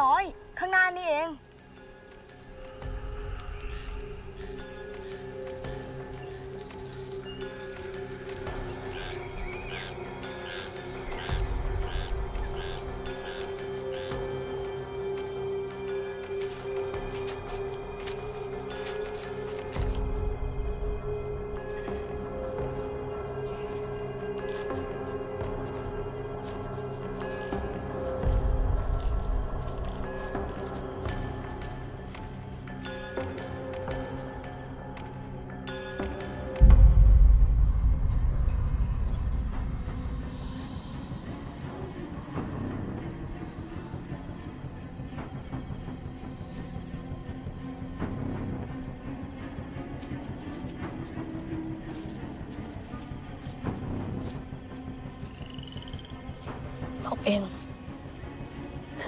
น้อย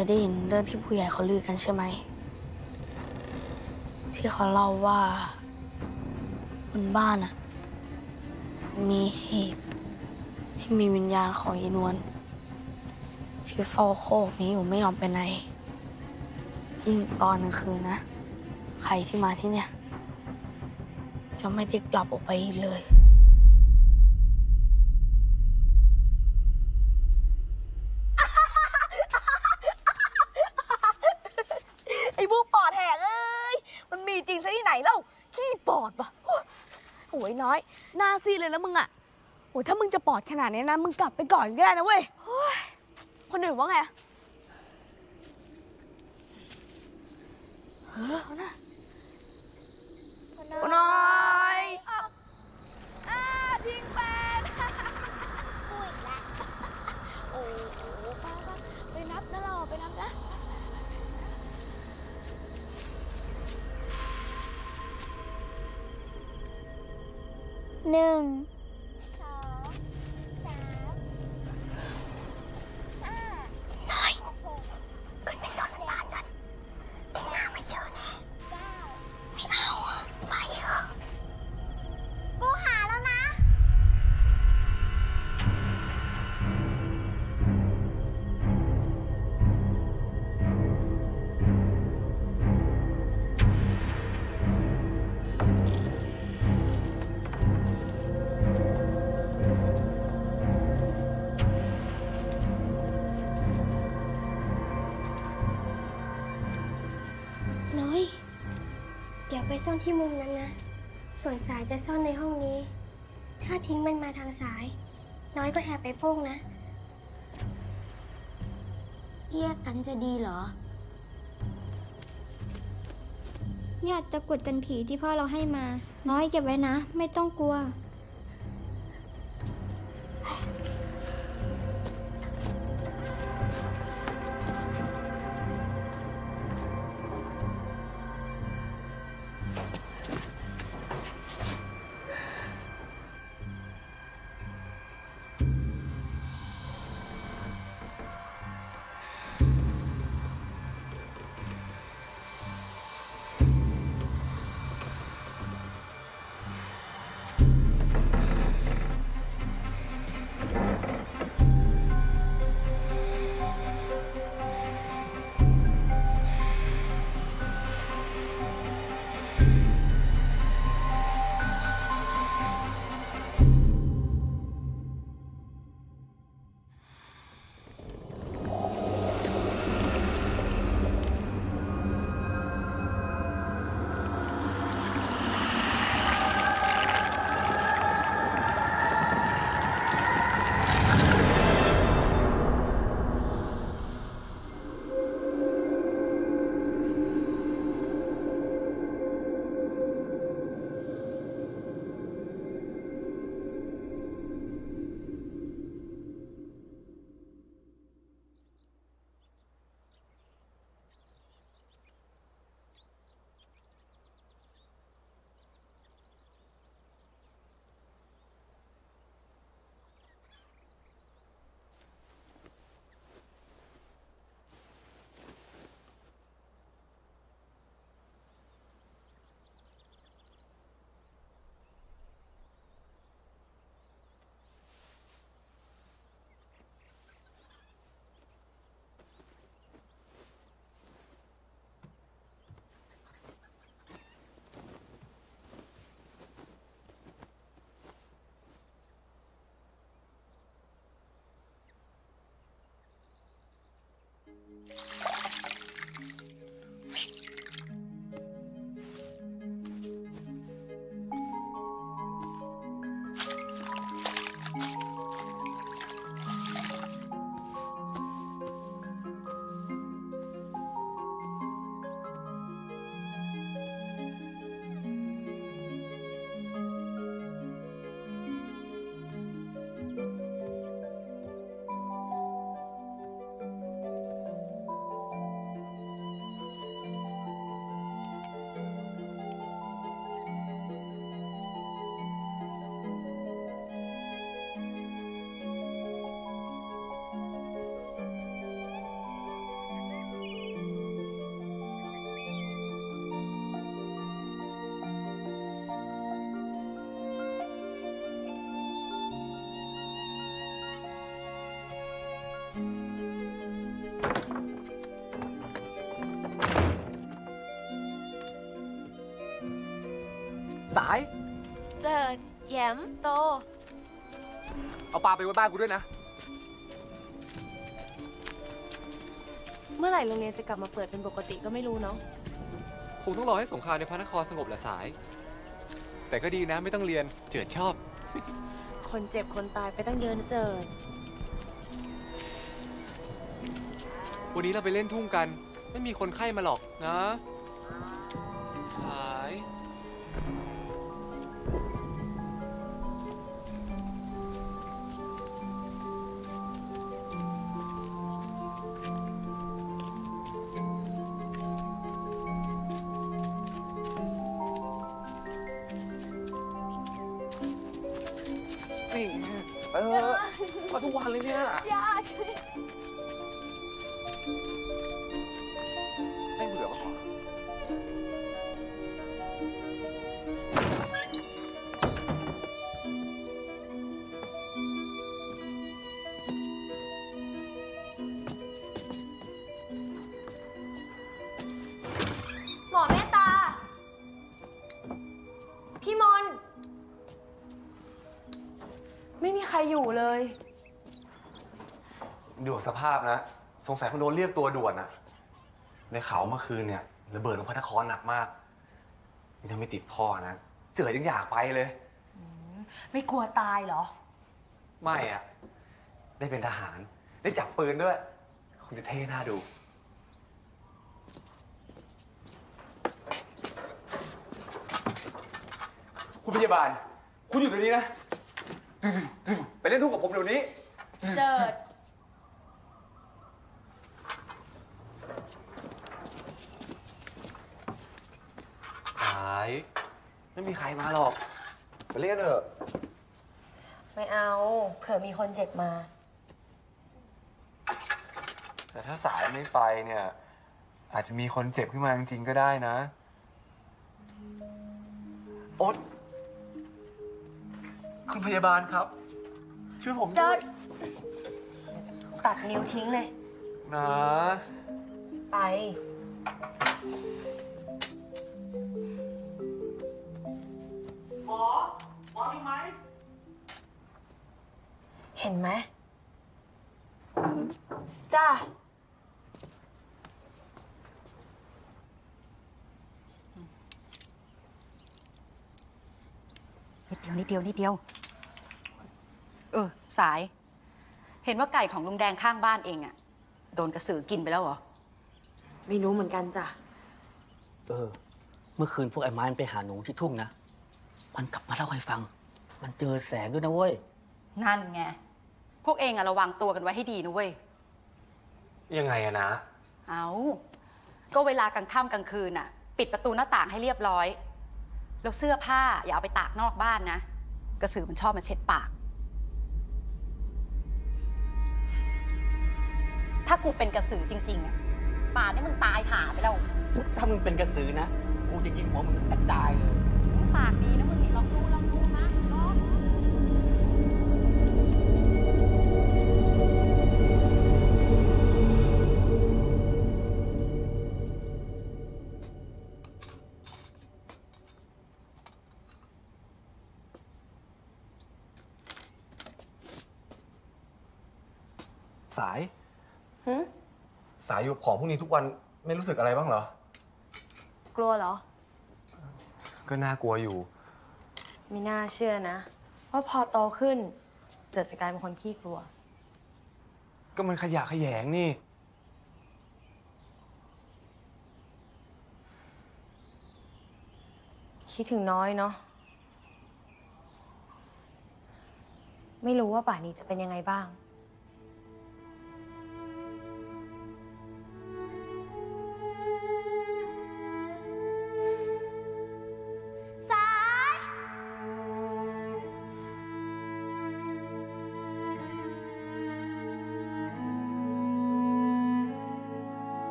ยได้ยินเรื่องที่ผู้ใหญ่เขาลือกันใช่ไหม ที่เขาเล่าว่าบนบ้านอะมีหีบที่มีวิญญาณของยีนวลที่เฝ้าโคกนี้อยู่ไม่ยอมไปไหนยิ่งตอนกลางคืนนะ ใครที่มาที่เนี่ย จะไม่ได้กลับออกไปอีกเลย ไอ้พวกปอดแหกเอ้ย มันมีจริงซะที่ไหนเล่า ขี้ปอดปะโอ้ยน้อย หน้า ซี่เลยแล้วมึงอะโอ้ยถ้ามึงจะปอดขนาดนี้นะ มึงกลับไปก่อนก็ได้นะเว้ยโอ้ยคนอื่นว่าไงอะเออเอานะโอ้น้อ หนึ่ง ที่มุมนั้นนะ ส่วนสายจะซ่อนในห้องนี้ ถ้าทิ้งมันมาทางสาย น้อยก็แอบไปโป้งนะแยกกันจะดีเหรอญาติตะกรุดกันผีที่พ่อเราให้มา น้อยเก็บไว้นะ ไม่ต้องกลัว มโต เอาปลาไปไว้บ้านกูด้วยนะ เมื่อไหร่โรงเรียนจะกลับมาเปิดเป็นปกติก็ไม่รู้เนาะ คงต้องรอให้สงครามในพระนครสงบแหละสาย แต่ก็ดีนะไม่ต้องเรียนเจิดชอบ คนเจ็บคนตายไปตั้งเยอะนะเจิด วันนี้เราไปเล่นทุ่งกัน ไม่มีคนไข้มาหรอกนะ สภาพนะ สงสัยคงโดนเรียกตัวด่วนอะในเขาวเมื่อคืนเนี่ยระเบิดลงพระนครหนักมาก นี่ถ้าไม่ติดพ่อนะเจิดยังอยากไปเลย ไม่กลัวตายเหรอ ไม่อะได้เป็นทหาร ได้จับปืนด้วย คงจะเท่น่าดู คุณพยาบาล คุณอยู่เดี๋ยวนี้นะ ไปเล่นทุ่งกับผมเดี๋ยวนี้ เจิด หาย ไม่มีใครมาหรอกไปเล่นเถอะไม่เอา เผื่อมีคนเจ็บมา แต่ถ้าสายไม่ไปเนี่ย อาจจะมีคนเจ็บขึ้นมาจริงๆก็ได้นะโอ๊ตคุณพยาบาลครับ ช่วยผมเจิด้วยดตัดนิ้วทิ้งเลย นะ ไป เห็นไหม จ้า นิดเดียวนิดเดียวนิดเดียว เออ สาย เห็นว่าไก่ของลุงแดงข้างบ้านเองอะโดนกระสือกินไปแล้วเหรอ ไม่รู้เหมือนกันจ้ะ เออ เมื่อคืนพวกไอ้ไม้มันไปหาหนูที่ทุ่งนะ มันกลับมาเล่าให้ฟัง มันเจอแสงด้วยนะเว้ย นั่นไง พวกเองอะระวังตัวกันไว้ให้ดีนะเว้ย ยังไงอะนะ เอาก็เวลากลางค่ำกลางคืนอะปิดประตูหน้าต่างให้เรียบร้อย แล้วเสื้อผ้าอย่าเอาไปตากนอกบ้านนะ กระสือมันชอบมาเช็ดปาก ถ้ากูเป็นกระสือจริงๆอะป่านนี้มึงตายหาไปแล้ว ถ้ามึงเป็นกระสือนะ กูจะยิงหัวมึงกระจายเลย ปากดีนะมึงนี่ลองดูลองดูนะลองสาย หึสายอยู่กับของพวกนี้ทุกวันไม่รู้สึกอะไรบ้างเหรอ กลัวเหรอ ก็น่ากลัวอยู่ ไม่น่าเชื่อนะว่าพอโตขึ้นเจิดจะกลายเป็นคนขี้กลัว ก็มันขยะแขยงนี่ คิดถึงน้อยเนาะไม่รู้ว่าป่านนี้จะเป็นยังไงบ้าง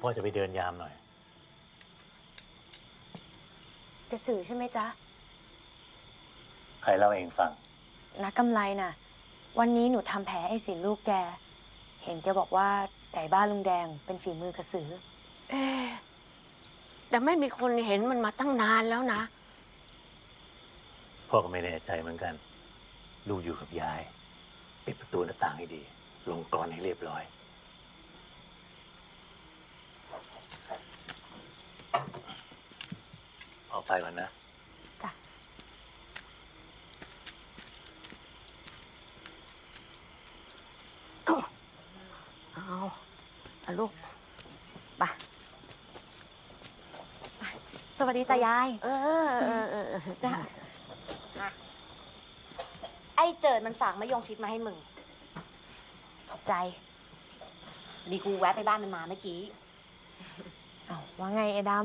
พ่อจะไปเดินยามหน่อย จะสื่อใช่ไหมจ๊ะ ใครเล่าเองฟัง นักกำไรน่ะ วันนี้หนูทำแผลให้สินลูกแก เห็นแกบอกว่าไก่บ้านลุงแดงเป็นฝีมือกระสือ เอ๊ะแต่ไม่มีคนเห็นมันมาตั้งนานแล้วนะ พ่อก็ไม่แน่ใจเหมือนกัน ลูกอยู่กับยาย ปิดประตูหน้าต่างให้ดี ลงกรอนให้เรียบร้อย ออกไปก่อนนะจ้ะเอาเอาลูกไปสวัสดีจ้ายาย เออเออเออเออจ้ะไอ้เจิดมันฝากมะยงชิดมาให้มึง ขอบใจดีกูแวะไปบ้านมันมาเมื่อกี้ เอาว่าไงไอ้ดำ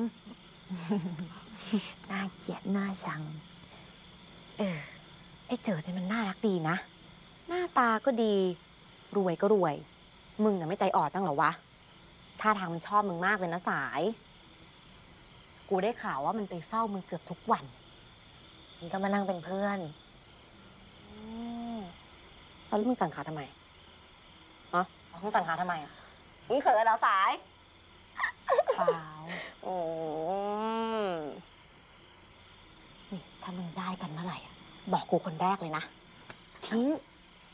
น่าเกลียดน่าชัง เออ ไอ้เจิดเนี่ยมันน่ารักดีนะ หน้าตาก็ดี รวยก็รวย มึงน่ะไม่ใจอ่อนบ้างเหรอวะ ท่าทางมันชอบมึงมากเลยนะสาย กูได้ข่าวว่ามันไปเฝ้ามึงเกือบทุกวัน มันก็มานั่งเป็นเพื่อนอืมแล้วมึงสั่งขาทำไมฮะมึงสั่งขาทำไมอะมึงเขินเหรอสาย เปล่า โอ้นี่ ถ้ามึงได้กันเมื่อไหร่อะบอกกูคนแรกเลยนะทิ้ง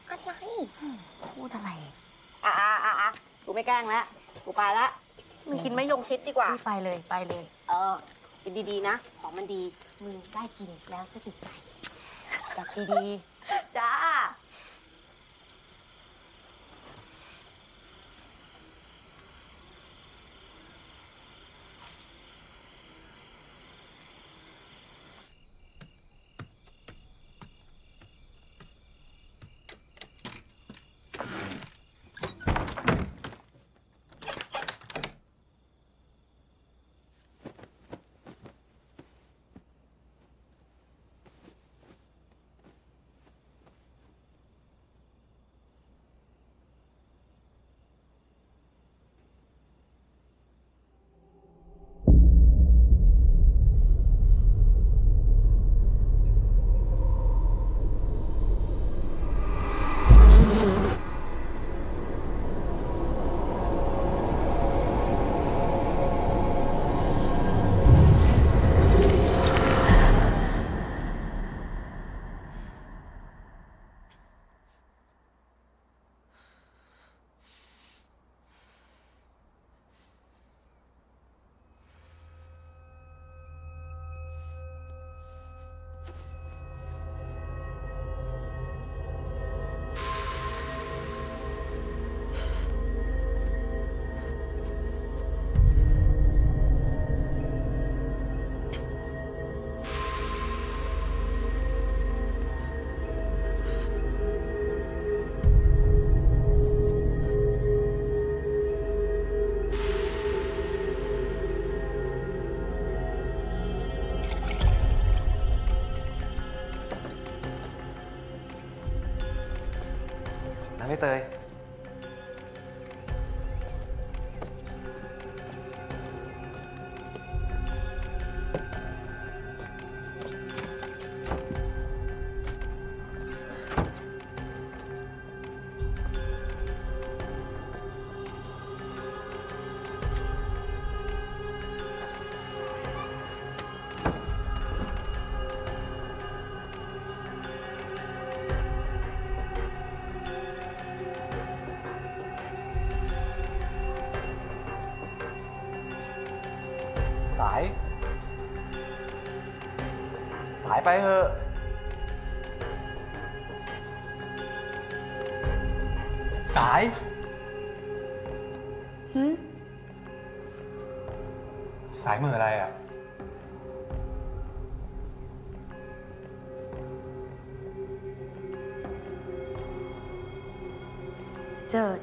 อะไรพูดอะไรอะอะอะอะกูไม่แกล้งแล้วกูไปละมึงกินไม่ยงชิดดีกว่าไปเลยไปเลย เออกินดีๆนะ ของมันดีมึงได้กินแล้วจะติดใจจับดีๆจ้าายไปเถอะ สายสายมืออะไรอะ เจิด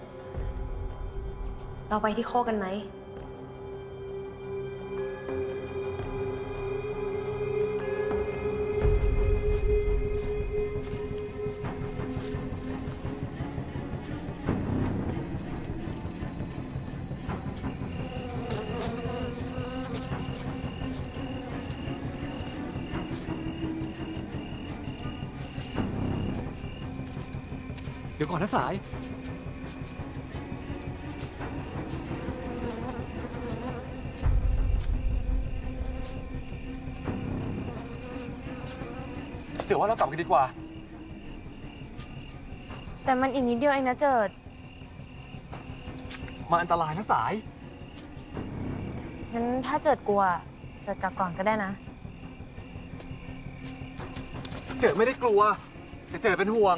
เราไปที่โคกกันไหม สาย เสือว่าเรากลับกันดีกว่า แต่มันอีกนิดเดียวเองนะเจิด มาอันตรายนะสาย งั้นถ้าเจิดกลัว เจิดกลับก่อนก็ได้นะ เจิดไม่ได้กลัว แต่เจิดเป็นห่วง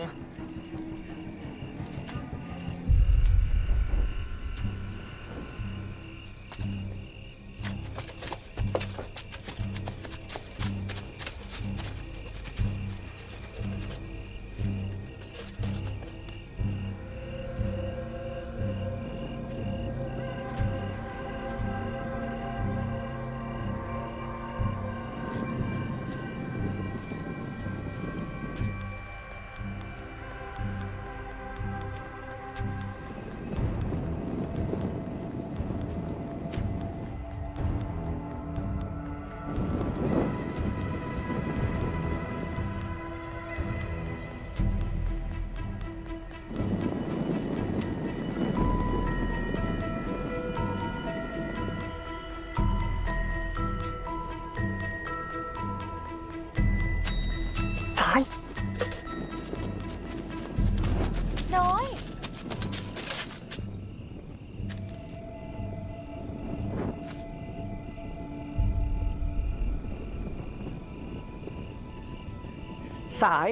สาย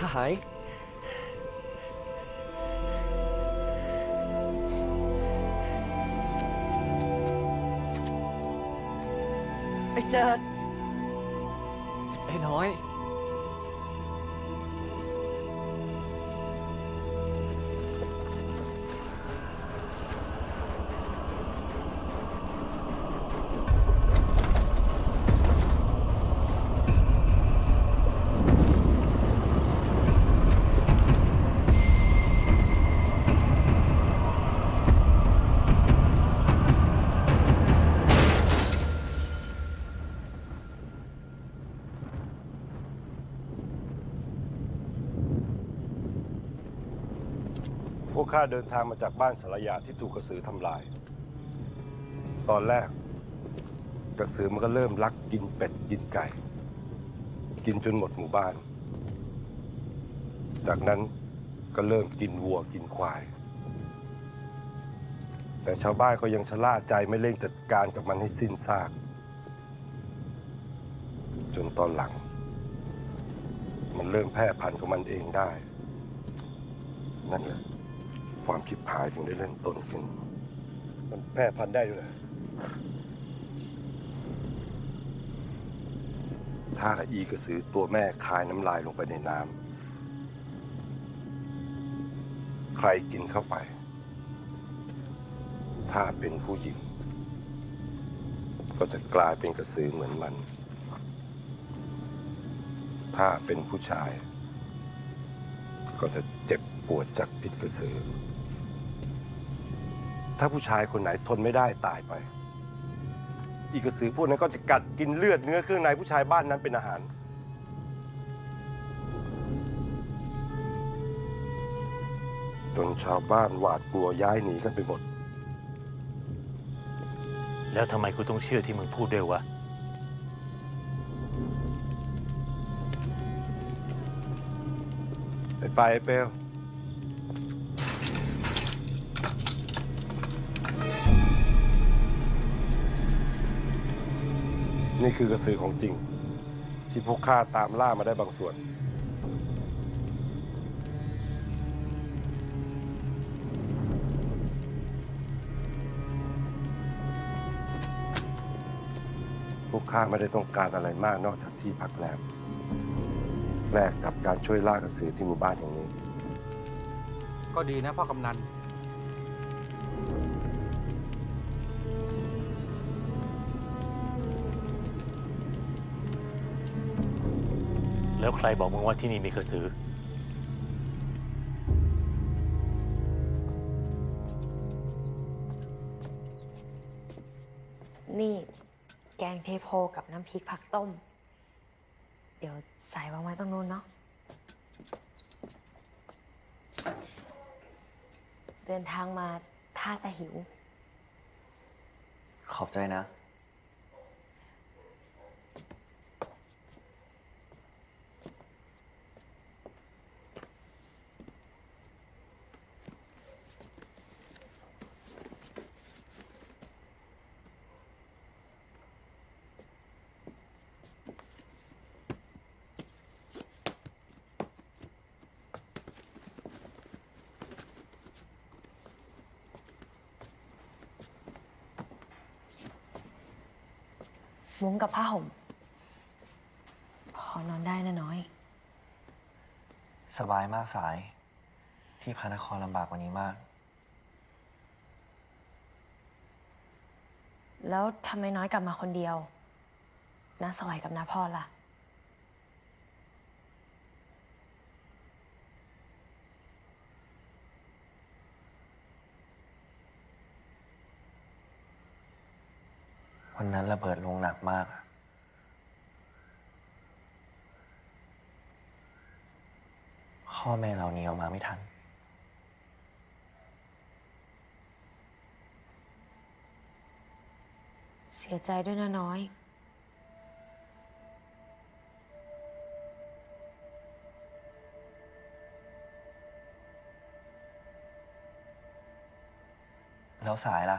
ส ข้าเดินทางมาจากบ้านสารยาที่ถูกกระสือทำลาย ตอนแรก กระสือมันก็เริ่มลักกินเป็ดกินไก่ กินจนหมดหมู่บ้าน จากนั้นก็เริ่มกินวัวกินควาย แต่ชาวบ้านก็ยังชะล่าใจไม่เร่งจัดการกับมันให้สิ้นซาก จนตอนหลัง มันเริ่มแพร่พันธุ์ของมันเองได้ นั่นแหละ ความผิดพายถึงได้เริ่มต้นขึ้น มันแพร่พันธุ์ได้ด้วยเหรอถ้าอีกระสือตัวแม่คายน้ำลายลงไปในน้ำใครกินเข้าไป ถ้าเป็นผู้หญิง ก็จะกลายเป็นกระสือเหมือนมัน ถ้าเป็นผู้ชาย ก็จะเจ็บปวดจากพิษกระสือ ถ้าผู้ชายคนไหนทนไม่ได้ตายไป อีกกระสือพวกนั้นก็จะกัดกินเลือดเนื้อเครื่องในผู้ชายบ้านนั้นเป็นอาหาร จนชาวบ้านหวาดกลัวย้ายหนีกันไปหมด แล้วทำไมกูต้องเชื่อที่มึงพูดด้วยวะ ไปไปไอ้เปล นี่คือกระสือของจริง ที่พวกข้าตามล่ามาได้บางส่วน พวกข้าไม่ได้ต้องการอะไรมากนอกจากที่พักแรมแลกกับการช่วยล่ากระสือที่หมู่บ้านแห่งนี้ ก็ดีนะพ่อกำนัน ใครบอกมึงว่าที่นี่มีกระสือ นี่ แกงเทโพกับน้ำพริกผักต้ม เดี๋ยวใส่วางไว้ตรงนู้นเนาะ เดินทางมาถ้าจะหิว ขอบใจนะ กับผ้าห่ม พอนอนได้นะน้อย สบายมากสาย ที่พระนครลำบากกว่านี้มาก แล้วทำไมน้อยกลับมาคนเดียวน้าสอยกับน้าพ่อล่ะ วันนั้นระเบิดลงหนักมากอะพ่อแม่เราหนีออกมาไม่ทัน เสียใจด้วยนะน้อย แล้วสายล่ะ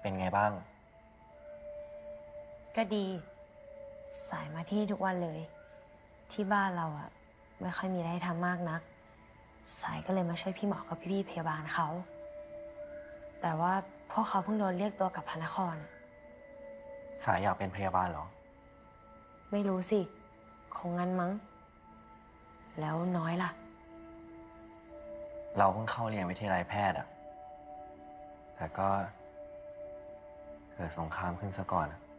เป็นไงบ้าง ก็ดี สายมาที่นี่ทุกวันเลย ที่บ้านเราอะไม่ค่อยมีอะไรให้ทำมากนัก สายก็เลยมาช่วยพี่หมอกับพี่ๆพยาบาลเขา แต่ว่าพวกเขาเพิ่งโดนเรียกตัวกลับพระนคร สายอยากเป็นพยาบาลเหรอ ไม่รู้สิ คงงั้นมั้ง แล้วน้อยล่ะ เราเพิ่งเข้าเรียนวิทยาลัยแพทย์อะแต่ก็เกิดสงครามขึ้นซะก่อนอะอืม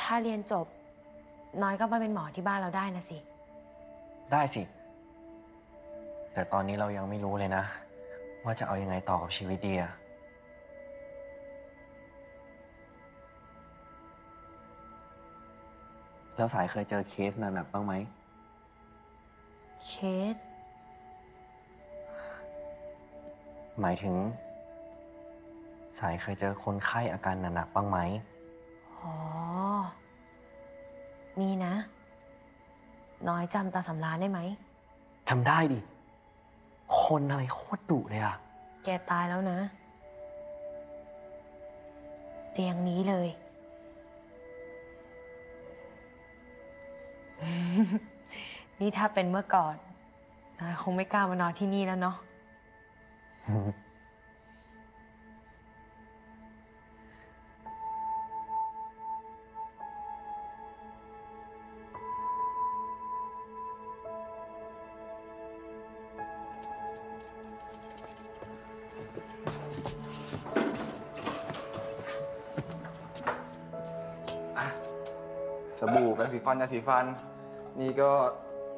ถ้าเรียนจบ น้อยก็มาเป็นหมอที่บ้านเราได้นะสิ ได้สิ แต่ตอนนี้เรายังไม่รู้เลยนะ ว่าจะเอายังไงต่อกับชีวิตดีอะแล้วสายเคยเจอเคสหนักๆบ้างไหม เคส หมายถึง สายเคยเจอคนไข้อาการหนักๆบ้างไหม อ๋อ มีนะ น้อยจำตาสำรานได้ไหม จำได้ดิ คนอะไรโคตรดุเลยอะแกตายแล้วนะ เตียงนี้เลย นี่ถ้าเป็นเมื่อก่อนนายคงไม่กล้ามานอนที่นี่แล้วเนาะ นยาสีฟัน นี่ก็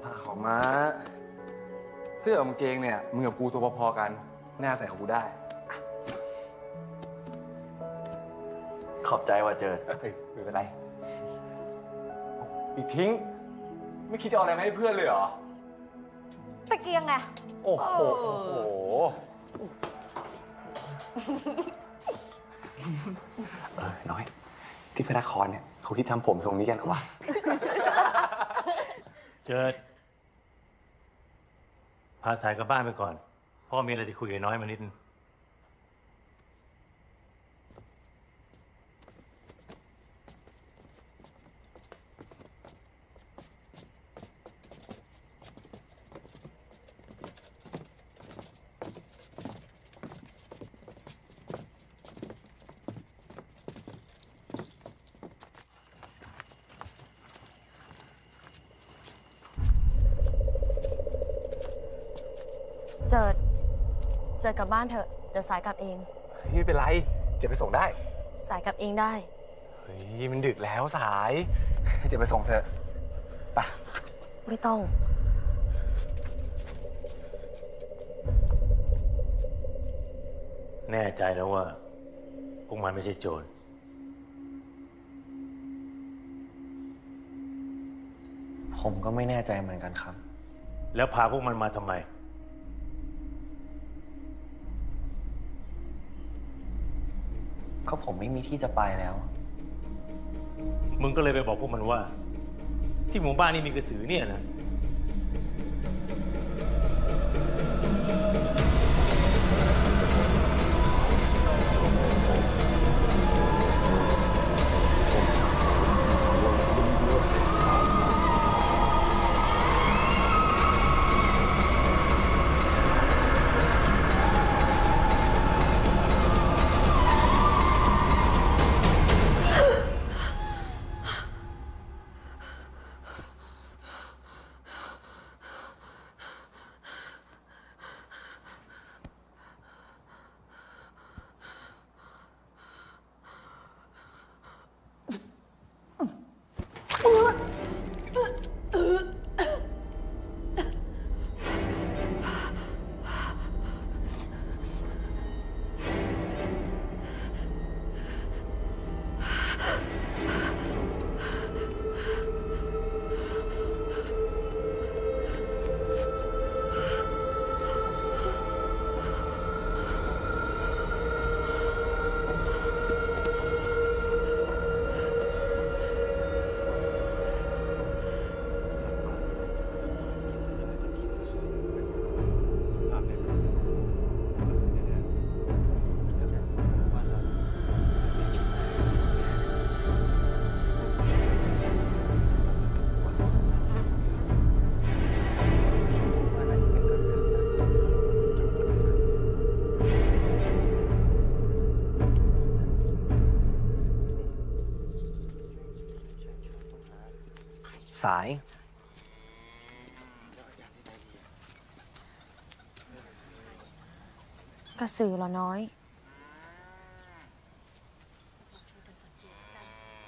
ผ้าขาวม้า เสื้อกับกางเกงเนี่ยมึงกับกูตัวพอๆกันหน้าใส่ของกูได้ ขอบใจว่าเจอเอ้ยไม่เป็นไร อีกทิ้ง ไม่คิดจะเอาอะไรมาให้เพื่อนเลยเหรอ ตะเกียงไง โอ้โหเออโอ้โห เออน้อย ที่พระนครเนี่ยเขาที่ทำผมทรงนี้กันเหรอวะ เจิด พาสายกลับบ้านไปก่อน พ่อมีอะไรจะคุยกับน้อยมานิดนึง เจิด เจิดกลับบ้านเถอะเดี๋ยวสายกลับเองไม่เป็นไร เจะไปส่งได้ สายกลับเองได้ เฮ้ยมันดึกแล้วสายเจะไปส่งเถอะไปไม่ต้อง แน่ใจแล้วว่า พวกมันไม่ใช่โจร ผมก็ไม่แน่ใจเหมือนกันครับ แล้วพาพวกมันมาทำไม ก็ผมไม่มีที่จะไปแล้ว มึงก็เลยไปบอกพวกมันว่า ที่หมู่บ้านนี้มีกระสือเนี่ยนะ ระสือเหรอน้อย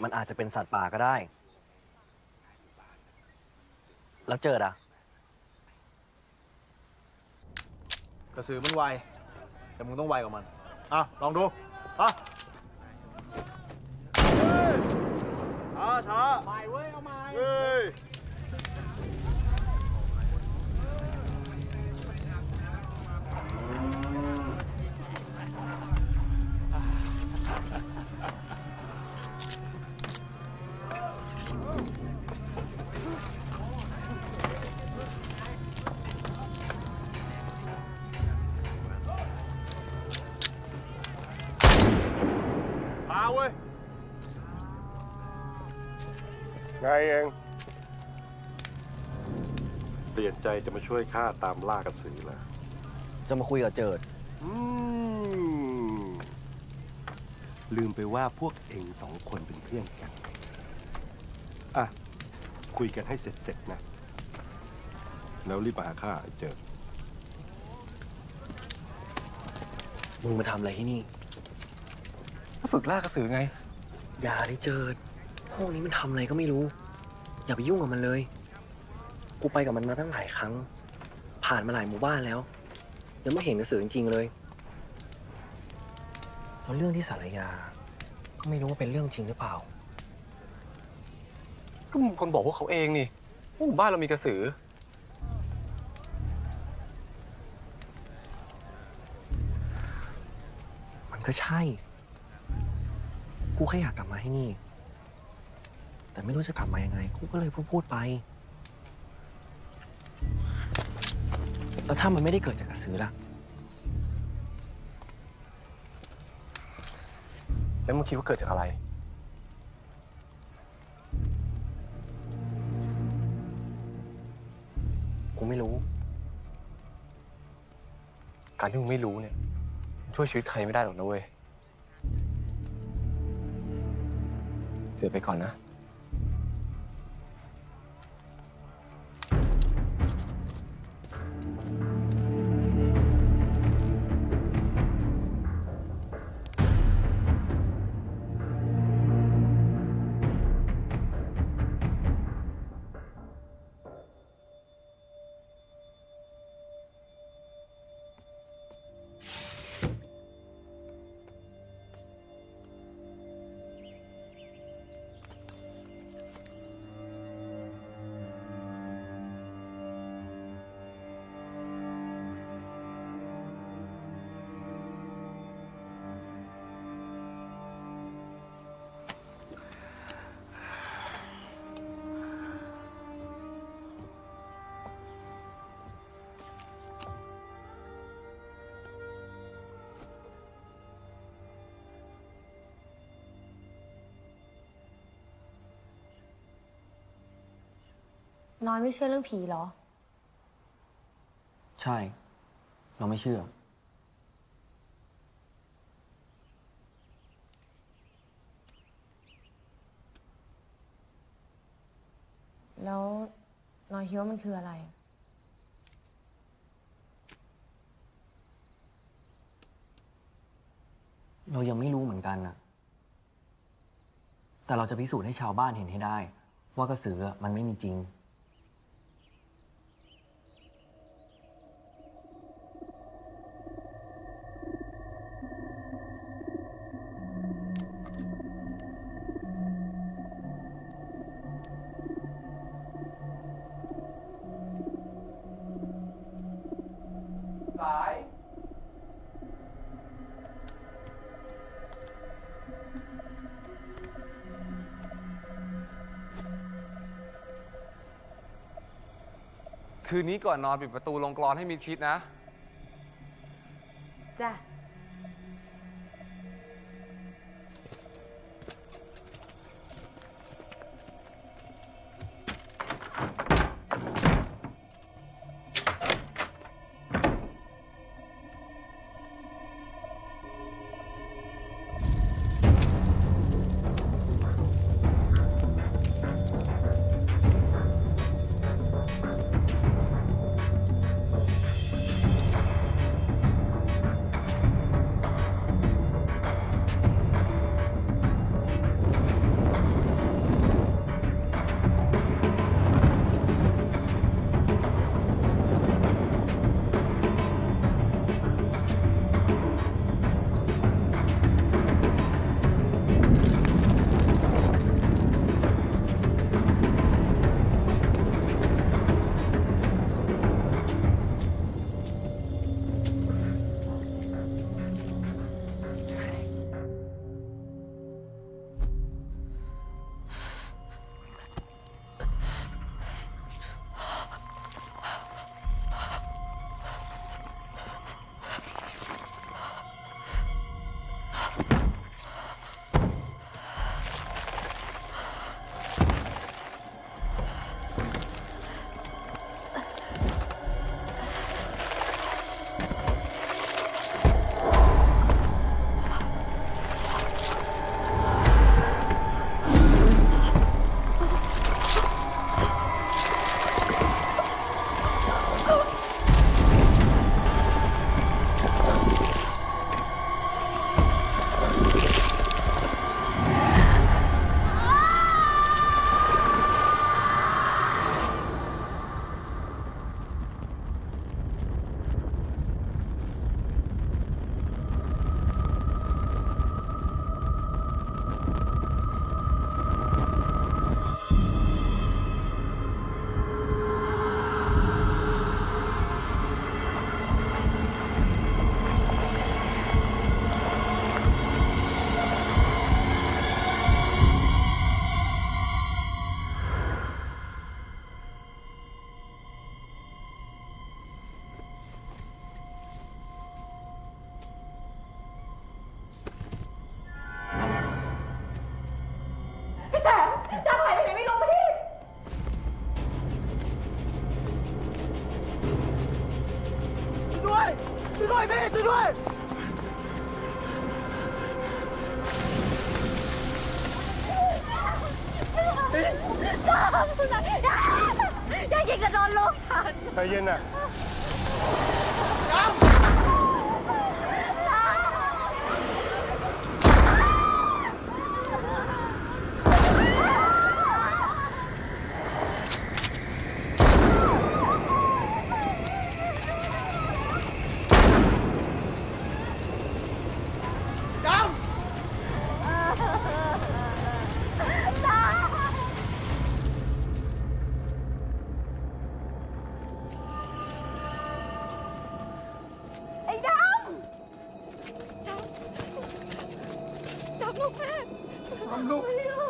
มันอาจจะเป็นสัตว์ป่าก็ได้ แล้วเจออะกระสือมันไว แต่มึงต้องไวกว่ามัน อะ ลองดู อะ ไงเอง เปลี่ยนใจจะมาช่วยข้าตามล่ากระสือแล้วจะมาคุยกับเจิด อืมลืมไปว่าพวกเองสองคนเป็นเพื่อนกัน อะ คุยกันให้เสร็จๆนะ แล้วรีบมาหาข้าไอ้เจิด มึงมาทำอะไรที่นี่ฝึกล่ากระสือไง อย่าได้เจิด พวกนี้มันทำอะไรก็ไม่รู้ อย่าไปยุ่งกับมันเลย กูไปกับมันมาตั้งหลายครั้ง ผ่านมาหลายหมู่บ้านแล้วยังไม่เห็นกระสือจริงๆเลยแล้วเรื่องที่สารยา ก็ไม่รู้ว่าเป็นเรื่องจริงหรือเปล่า ก็มึงคนบอกพวกเขาเองนี่ว่าหมู่บ้านเรามีกระสือ มันก็ใช่ กูแค่อยากกลับมาให้นี่ แต่ไม่รู้จะกลับมายังไง กูก็เลยพูดพูดไป แล้วถ้ามันไม่ได้เกิดจากกระสือล่ะ แล้วมึงคิดว่าเกิดจากอะไร กูไม่รู้ การที่มึงไม่รู้เนี่ยมันช่วยชีวิตใครไม่ได้หรอกนะเว้ยเจอไปก่อนนะ อยไม่เชื่อเรื่องผีเหรอ ใช่ เราไม่เชื่อ แล้วน้อยคิดว่ามันคืออะไร เรายังไม่รู้เหมือนกันนะแต่เราจะพิสูจน์ให้ชาวบ้านเห็นให้ได้ ว่ากระสืออะมันไม่มีจริง คืนนี้ก่อนนอนปิดประตูลงกรอนให้มิดชิดนะ จ้ะ ดำลูกแม่ดำลู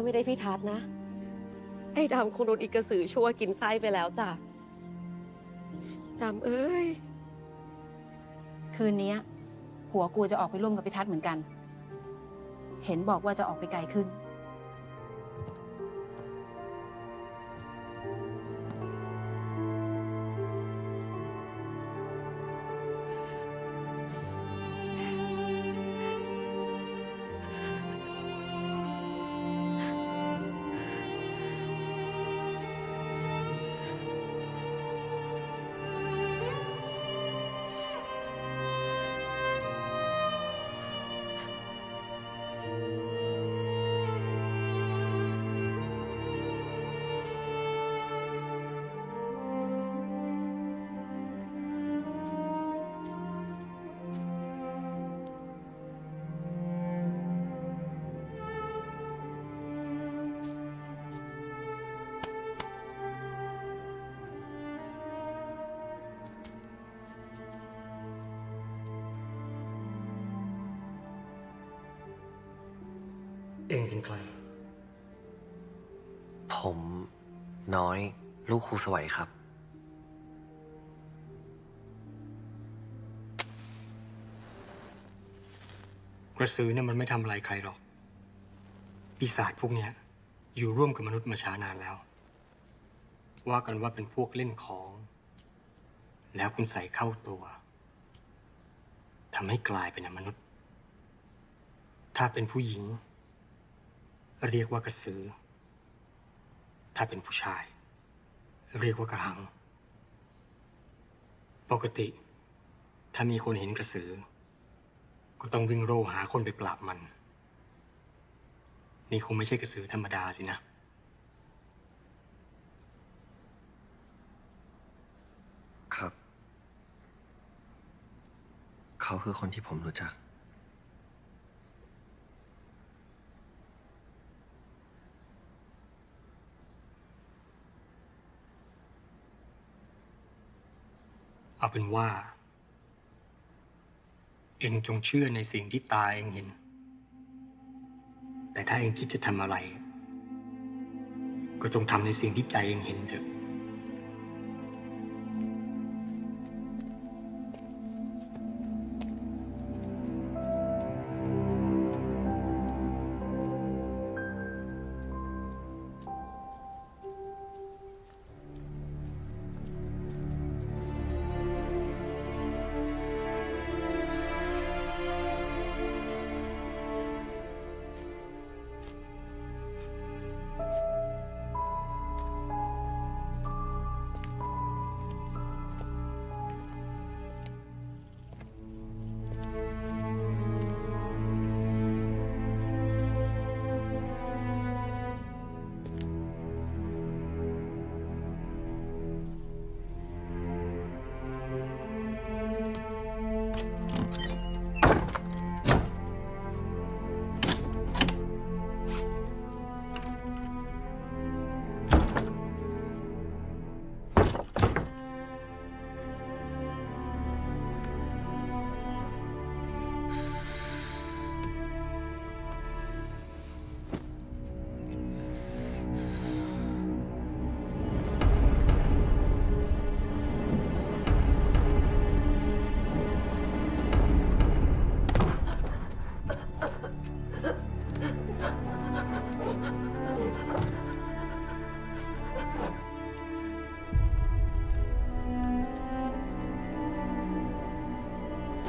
าไม่ได้พี่ทัศน์นะ ไอ้ดำคงโดนอีกกระสือชั่วกินไส้ไปแล้วจ้ะดำเอ้ย คืนนี้ผัวกูจะออกไปร่วมกับพิทัศน์เหมือนกัน เห็นบอกว่าจะออกไปไกลขึ้น เองเป็นใคร ผมน้อย ลูกครูสวัยครับ กระสือเนี่ยมันไม่ทำอะไรใครหรอก ปีศาจพวกเนี้ย อยู่ร่วมกับมนุษย์มาช้านานแล้ว ว่ากันว่าเป็นพวกเล่นของ แล้วคุณใส่เข้าตัวทำให้กลายเป็นมนุษย์ ถ้าเป็นผู้หญิง เรียกว่ากระสือ ถ้าเป็นผู้ชาย เรียกว่ากระหัง ปกติ ถ้ามีคนเห็นกระสือ ก็ต้องวิ่งโร่หาคนไปปราบมัน นี่คงไม่ใช่กระสือธรรมดาสินะครับเขาคือคนที่ผมรู้จัก เอาเป็นว่า เองจงเชื่อในสิ่งที่ตาเองเห็น แต่ถ้าเองคิดจะทำอะไร ก็จงทำในสิ่งที่ใจเองเห็นเถอะ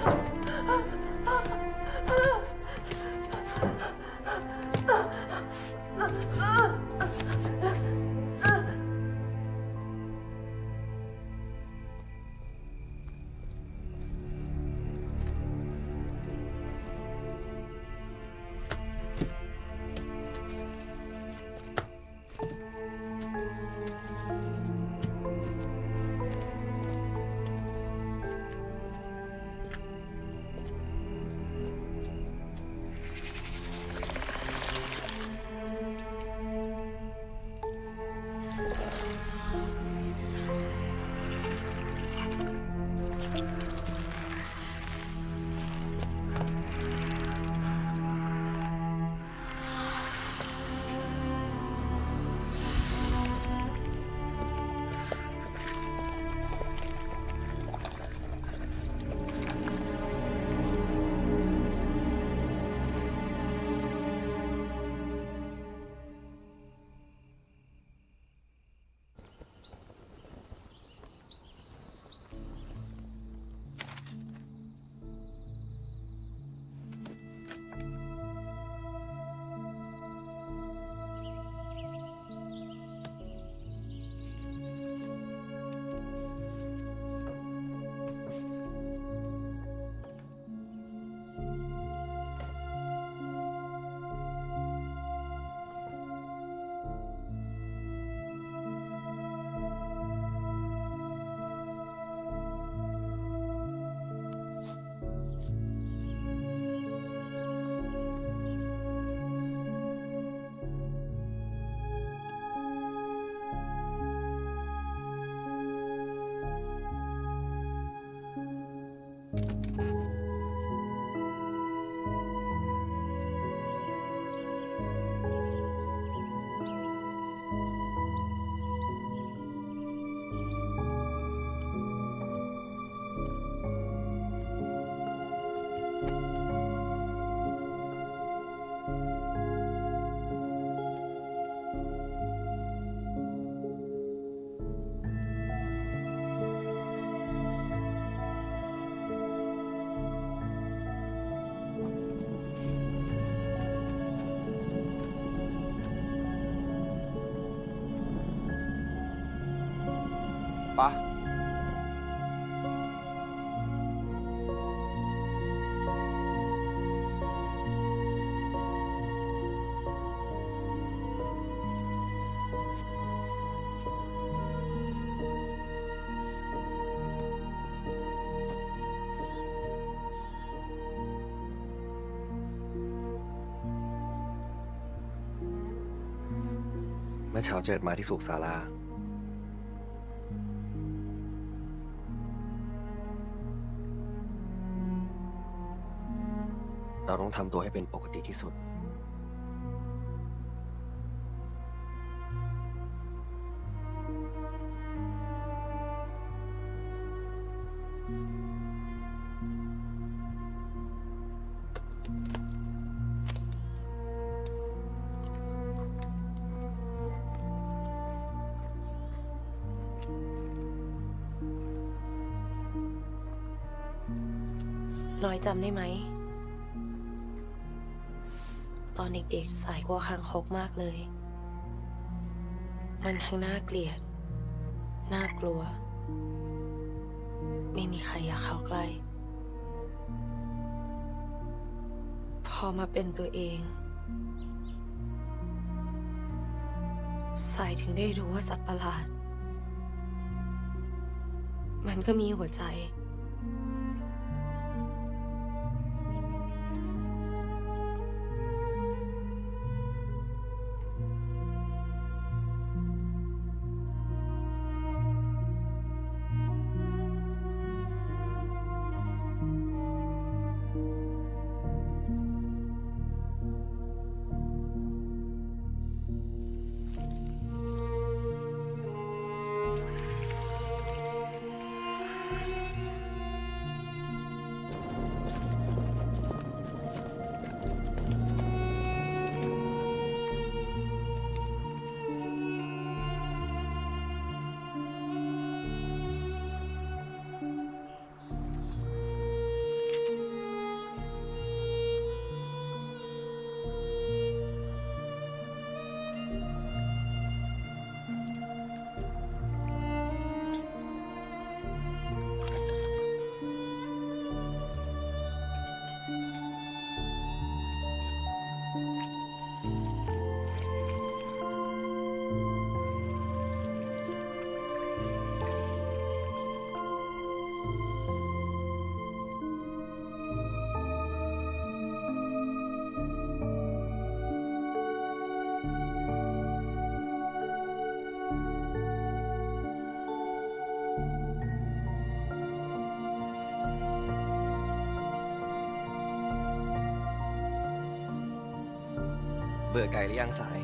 Oh, ปะเมื่อเช้าเจิดมาที่สุขศาลา ต้องทำตัวให้เป็นปกติที่สุด น้อยจำได้ไหม อนเด็กๆสายกว่าคางคกมากเลย มันทั้งน่าเกลียด น่ากลัว ไม่มีใครอยากเข้าใกล้ พอมาเป็นตัวเอง สายถึงได้รู้ว่าสัตว์ประหลาด มันก็มีหัวใจ หรือยังสาย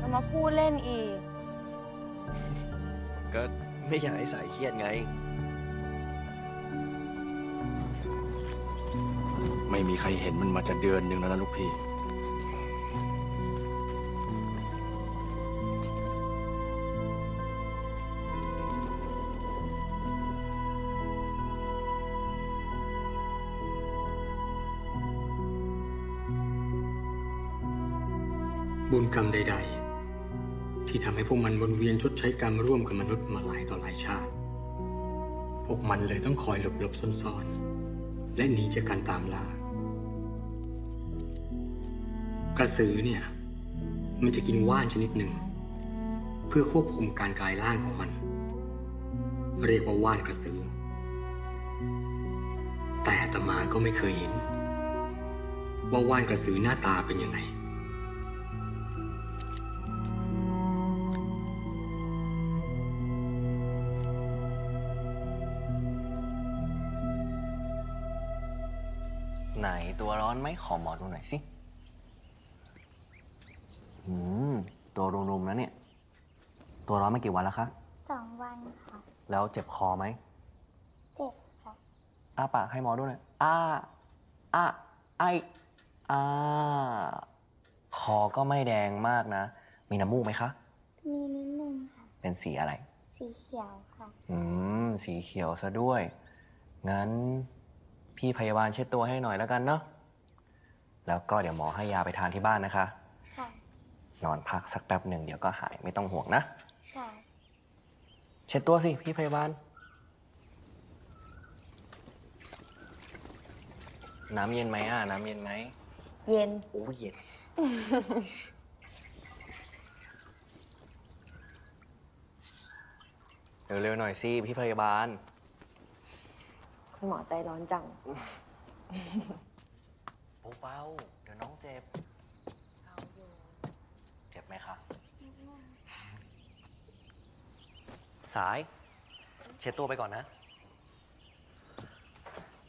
จะมาพูดเล่นอีก ก็ไม่อยากให้สายเครียดไง ไม่มีใครเห็นมันมาจะเดือนหนึ่งแล้วนะลูกพี่ กรรมใด ๆ ที่ทำให้พวกมันวนเวียนชดใช้กรรมร่วมกับมนุษย์มาหลายต่อหลายชาติ พวกมันเลยต้องคอยหลบหลบๆซ่อนๆ และหนีจากการตามล่า กระสือเนี่ย มันจะกินว่านชนิดหนึ่ง เพื่อควบคุมการกลายร่างของมัน เรียกว่าว่านกระสือ แต่ตมาก็ไม่เคยเห็น ว่าว่านกระสือหน้าตาเป็นยังไง ร้อนไหมขอหมอดูหน่อยสิอืมตัวรุมๆนะเนี่ย ตัวร้อนมากี่วันแล้วคะ สองวันค่ะ แล้วเจ็บคอไหม เจ็บค่ะ อ้าปากให้หมอดูหน่อย อ้า อ้า ไออ้า คอก็ไม่แดงมากนะ มีน้ำมูกไหมคะ มีนิดนึงค่ะ เป็นสีอะไร สีเขียวค่ะ อืม สีเขียวซะด้วย งั้น พี่พยาบาลเช็ดตัวให้หน่อยแล้วกันเนาะ แล้วก็เดี๋ยวหมอให้ยาไปทานที่บ้านนะคะ ค่ะ นอนพักสักแป๊บหนึ่งเดี๋ยวก็หายไม่ต้องห่วงนะ ค่ะ เช็ดตัวสิ พี่พยาบาล น้ำเย็นไหมอะ น้ำเย็นไหมเย็น โอ้เย็น เร็วๆหน่อยสิ พี่พยาบาล คุณหมอใจร้อนจัง เบาๆเดี๋ยวน้องเจ็บเจ็บไหมคะ สาย เช็ดตัวไปก่อนนะ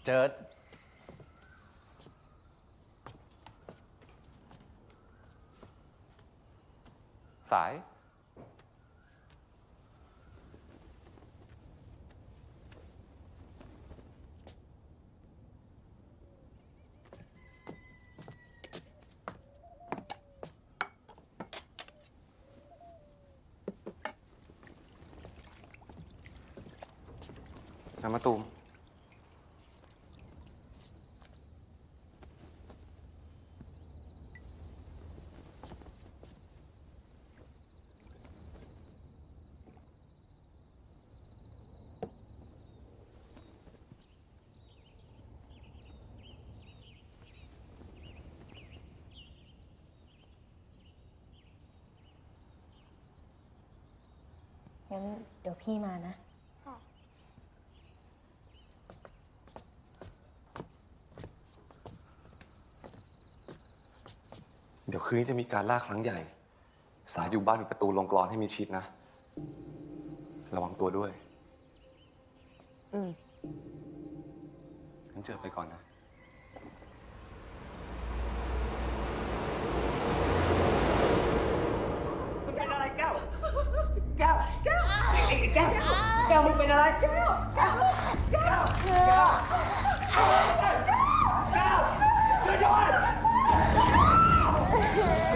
เจิด สาย น้ำมะตูม งั้นเดี๋ยวพี่มานะ เดี๋ยว คืนนี้จะมีการล่าครั้งใหญ่ สายอยู่บ้านปิดประตูลงกรอนให้มีชิดนะ ระวังตัวด้วย อืมงั้นเจอไปก่อนนะ มันเป็นอะไรแก้ว แก้ว แก้วไอ้แก้วแก้วมันเป็นอะไร แก้ว แก้ว แก้ว แก้วแก้วช่วยด้วย Yeah.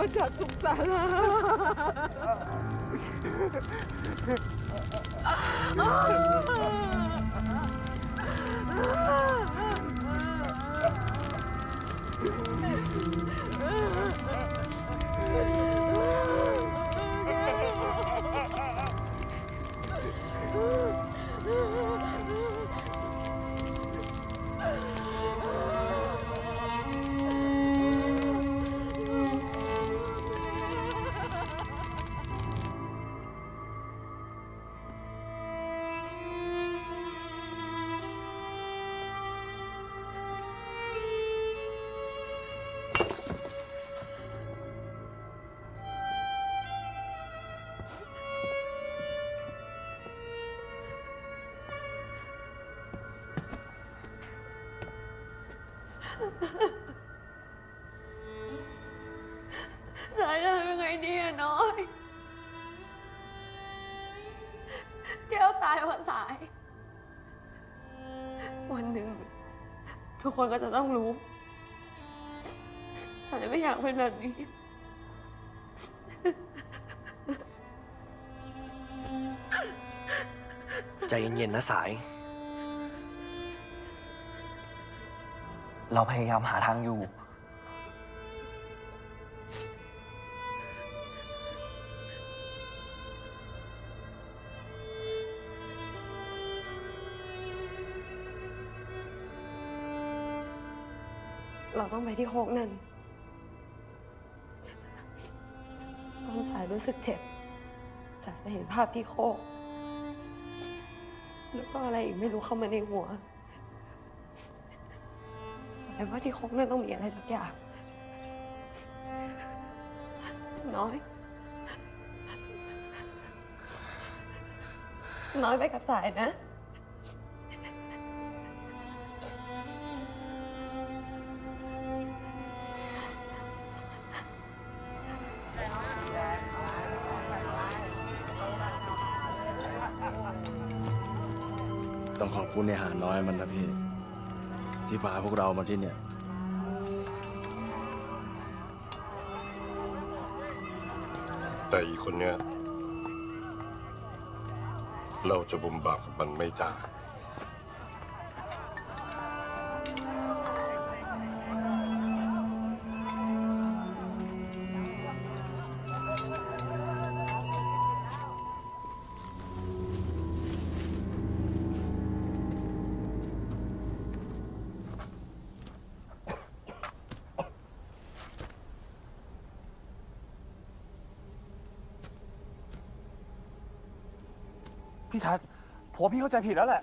รั สายจะทำยังไงดีอะน้อย แก้วตายเพราะสาย วันหนึ่ง ทุกคนก็จะต้องรู้ สายไม่อยากเป็นแบบนี้ใจเย็นๆนะสาย เราพยายามหาทางอยู่ เราต้องไปที่โคกนั่นตอนสายรู้สึกเจ็บ สายจะเห็นภาพที่โคก แล้วก็อะไรอีกไม่รู้เข้ามาในหัว สายว่าที่โคกนั่นต้องมีอะไรสักอย่างน้อย น้อยไปกับสายนะ ต้องขอบคุณในหาน้อยมันนะพี่ ที่พาพวกเรามาที่เนี่ย แต่อีกคนเนี้ย เราจะบุมบากกับมันไม่ได้ ผมว่าพี่เข้าใจผิดแล้วแหละ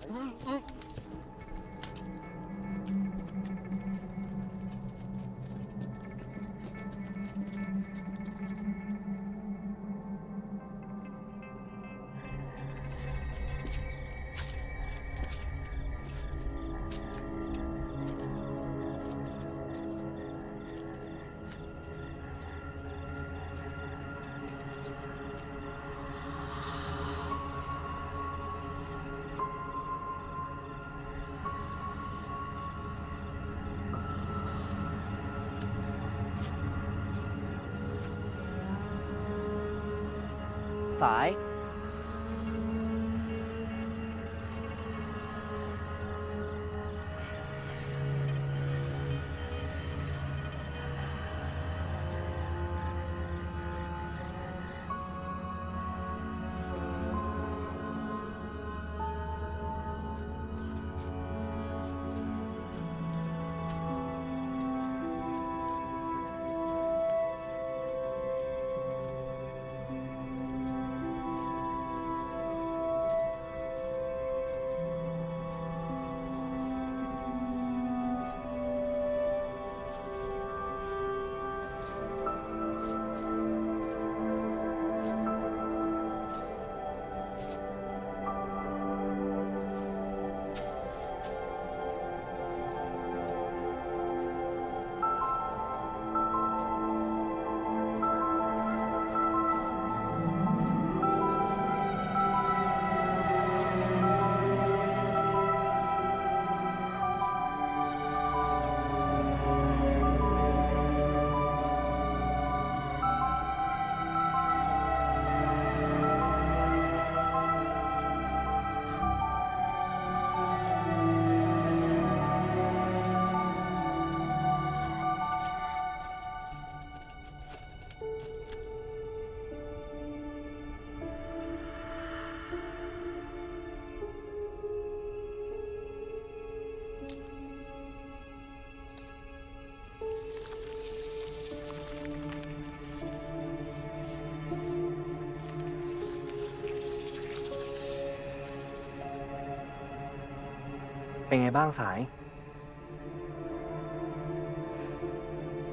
เป็นไงบ้างสาย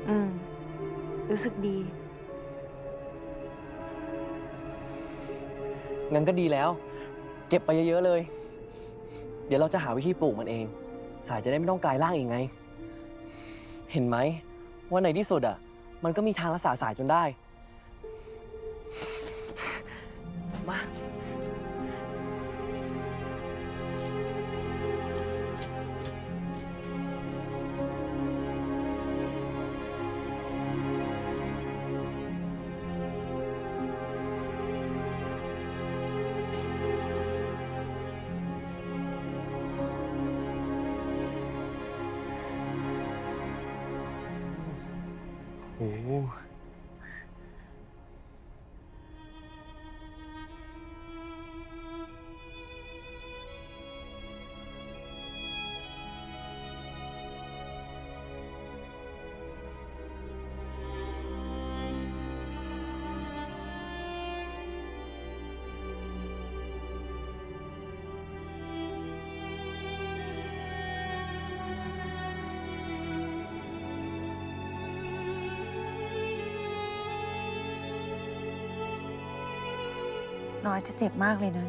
อืม รู้สึกดี งั้นก็ดีแล้ว เก็บไปเยอะ ๆ เลย เดี๋ยวเราจะหาวิธีปลูกมันเอง สายจะได้ไม่ต้องกลายร่างอีกไง เห็นไหม ว่าในที่สุดอะ มันก็มีทางรักษาสายจนได้ โน้อยจะเจ็บมากเลยนะ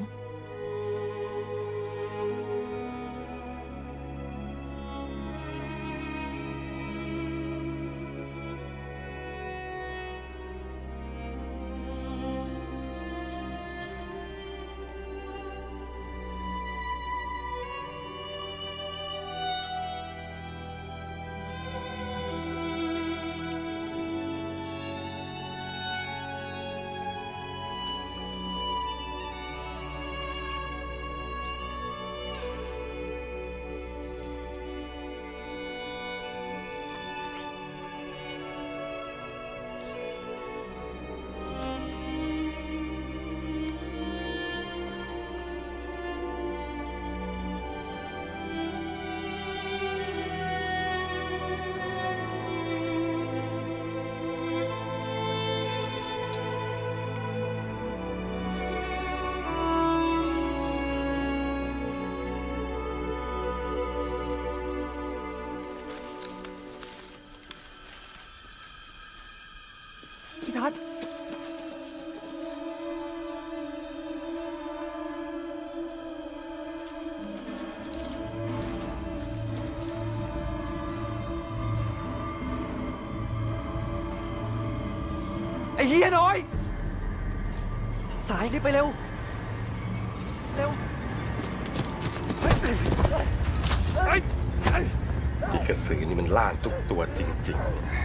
เฮียน้อย สายรีบไปเร็ว เร็วไอ้กระสือนี่มันล่านทุกตัวจริง ๆ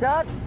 เ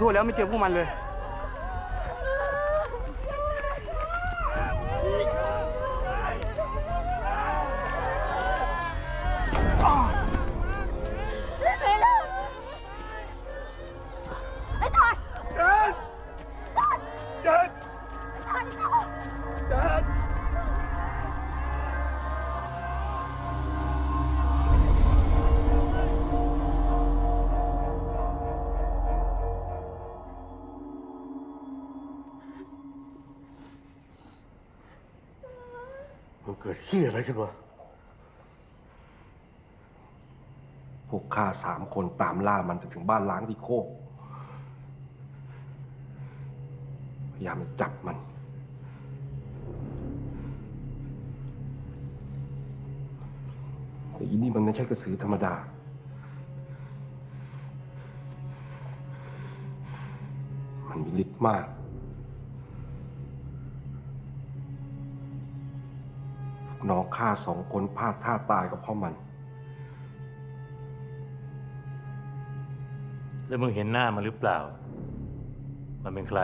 ทั่วแล้วไม่เจอพวกมันเลย ล่ามันไปถึงบ้านล้างที่โคกพยายามจะจับมัน แต่อีนี่มันไม่ใช่กระสือธรรมดา มันมีฤทธิ์มากน้องข้าสองคนพลาดท่าตายก็เพราะมัน แล้วมึงเห็นหน้ามันหรือเปล่า มันเป็นใคร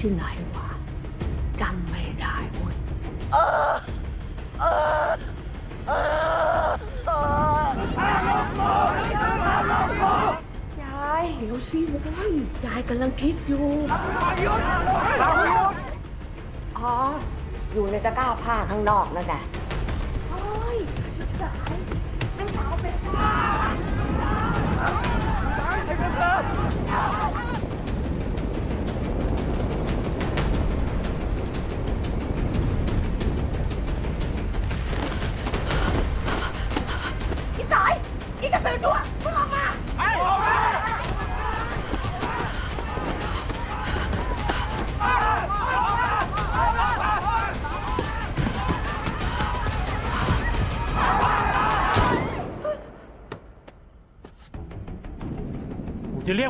ที่ไหนวะจำไม่ได้เว้ยยายเดี๋ยวสิเว้ยยายกำลังคิดอยู่อ๋ออยู่ในตะกร้าผ้าข้างนอกนั่นแหละ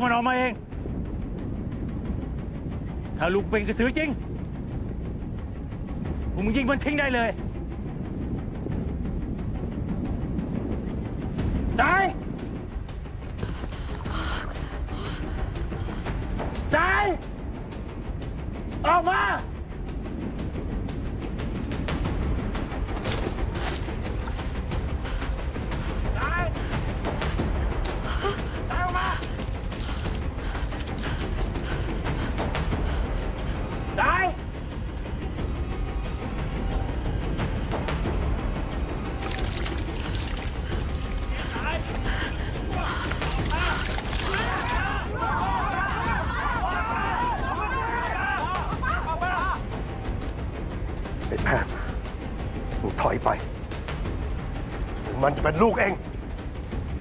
มันออกมาเอง ถ้าลูกเป็นกระสือจริงกูมึงยิงมันทิ้งได้เลย ลูกเอง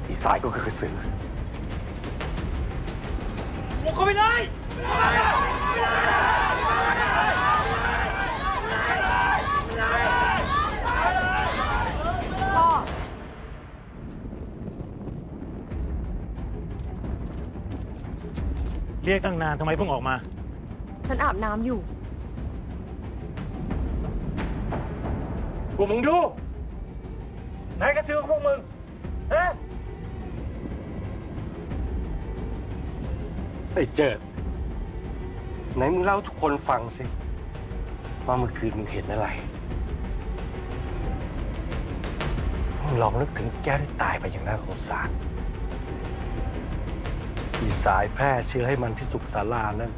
อีสายก็คือกระสือบุกเข้าไปเลยพ่อ เรียกตั้งนานทำไมเพิ่งออกมา ฉันอาบน้ำอยู่ เจิดไหนมึงเล่าทุกคนฟังสิ ว่าเมื่อคืนมึงเห็นอะไร มึงลองนึกถึงแก้วที่ตายไปอย่างน่าสงสารอีสายแพร่เชื้อให้มันที่สุขศาลานั่น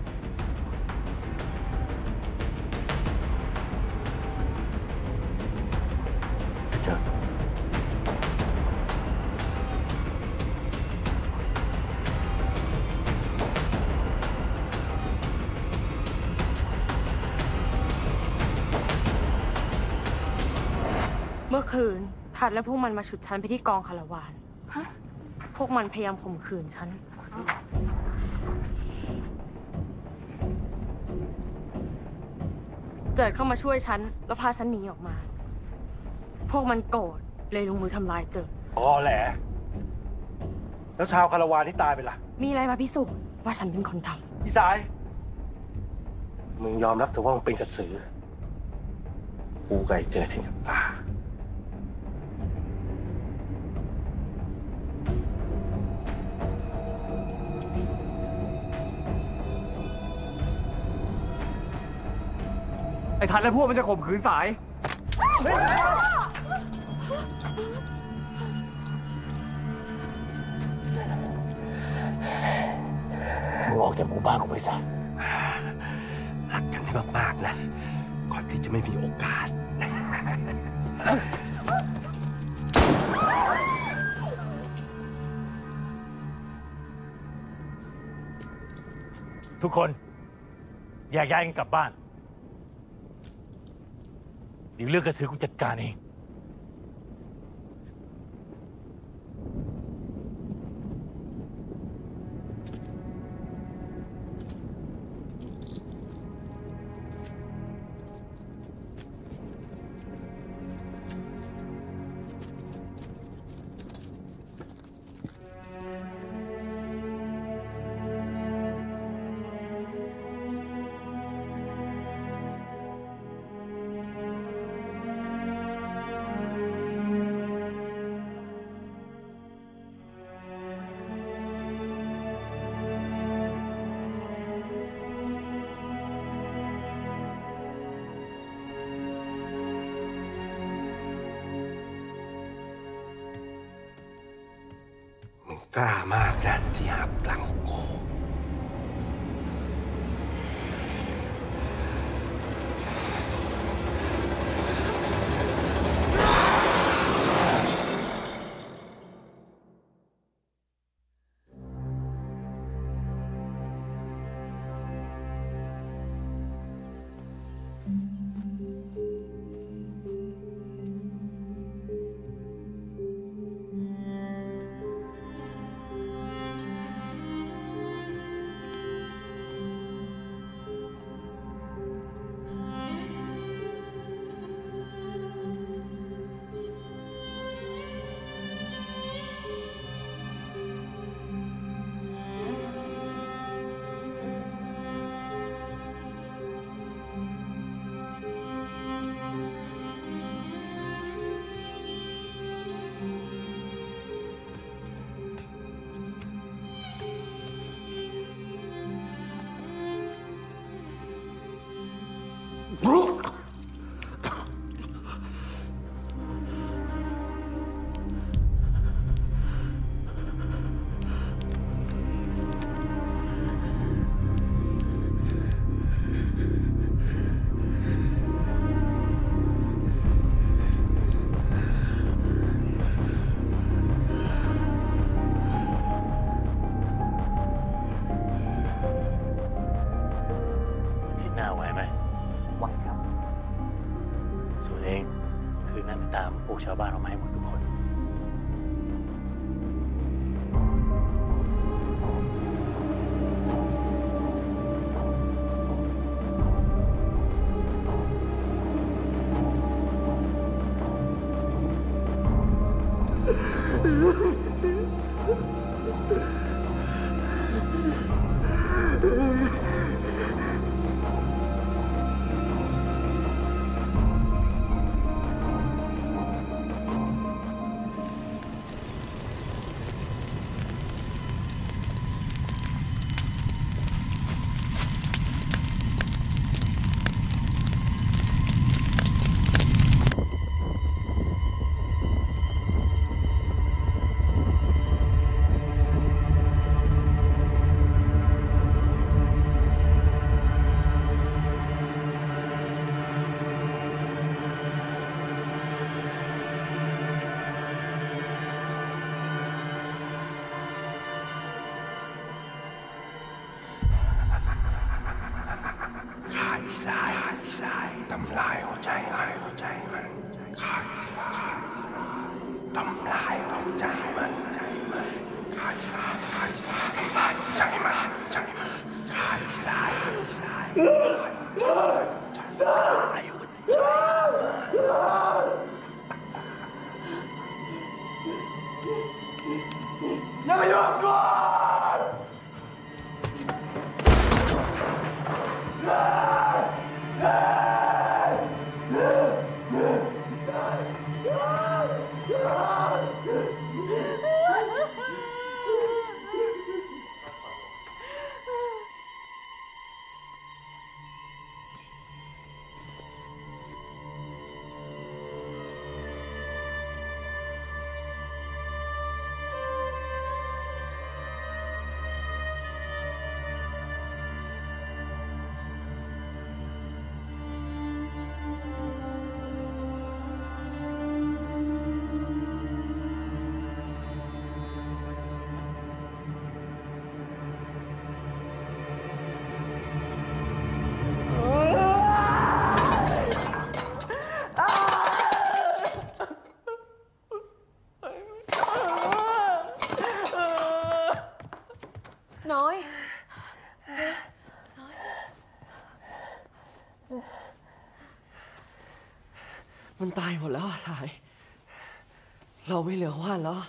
ดและพวกมันมาฉุดฉันไปที่กองคาราวาน พวกมันพยายามข่มขืนฉัน เจิดเข้ามาช่วยฉัน แล้วพาฉันหนีออกมา พวกมันโกรธเลยลงมือทำร้ายเจิด อ๋อแหละ แล้วชาวคาราวานที่ตายไปล่ะ มีอะไรมาพิสูจน์ว่าฉันเป็นคนทพี่สาย มึงยอมรับเถอะว่ามึงเป็นกระสือ กูไก่เจอที่กับตา ไอ้ทันและพวกมันจะข่มขืนสาย มึงออกจากหมู่บ้านกูไปซะรักกันให้มากๆนะ ก่อนที่จะไม่มีโอกาส ทุกคนแยกย้ายกันกลับบ้าน เดี๋ยวเรื่องกระสือกูจัดการเอง Ugh. มันตายหมดแล้วทะาย เราไม่เหลือว่านแล้ว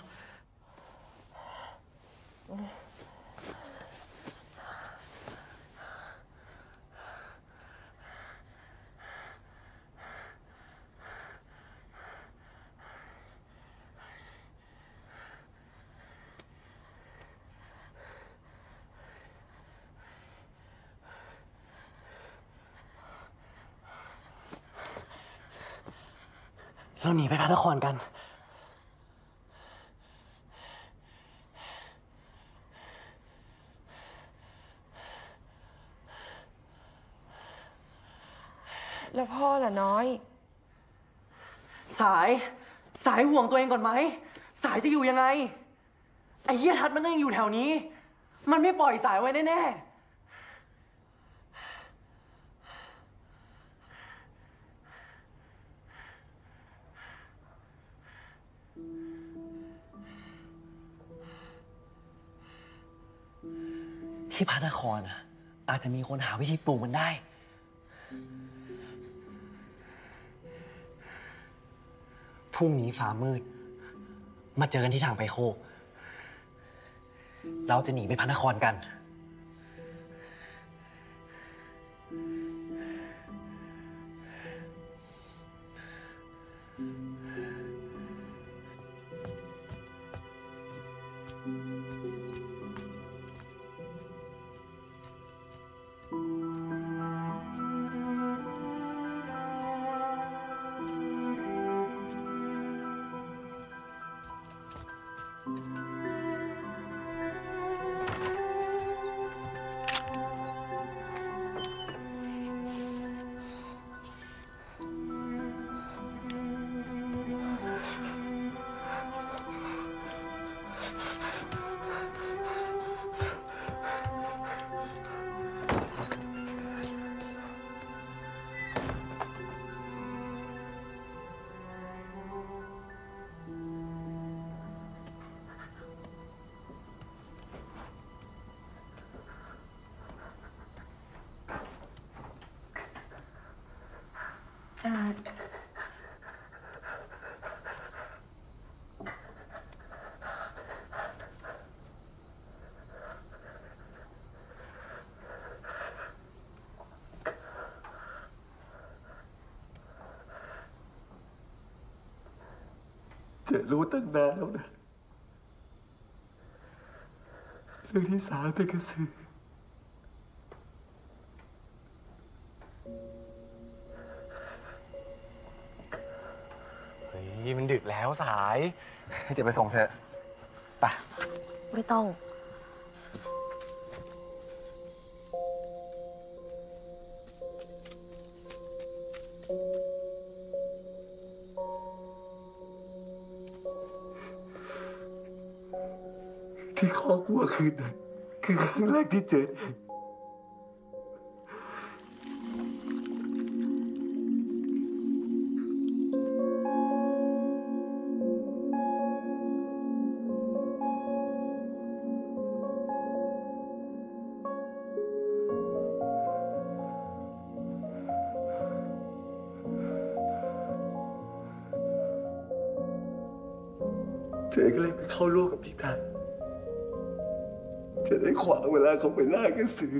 ราหนีไปพระนครกัน แล้วพ่อล่ะน้อย สาย สายห่วงตัวเองก่อนไหม สายจะอยู่ยังไง ไอ้เยี่ยทัดมันต้อยังอยู่แถวนี้ มันไม่ปล่อยสายไว้แน่ๆ ที่พระนครอะ อาจจะมีคนหาวิธีปลูกมันได้ พรุ่งนี้ฟ้ามืด มาเจอกันที่ทางไปโคก เราจะหนีไปพระนครกัน เจะรู้ตั้งนานแล้วนะเรื่องที่สาเป็นกระสือเฮ้ยมันดึกแล้วสายให้เจะไปส่งเถอะไปไม่ต้อง คอ เวลาเขาไปล่ากระสือ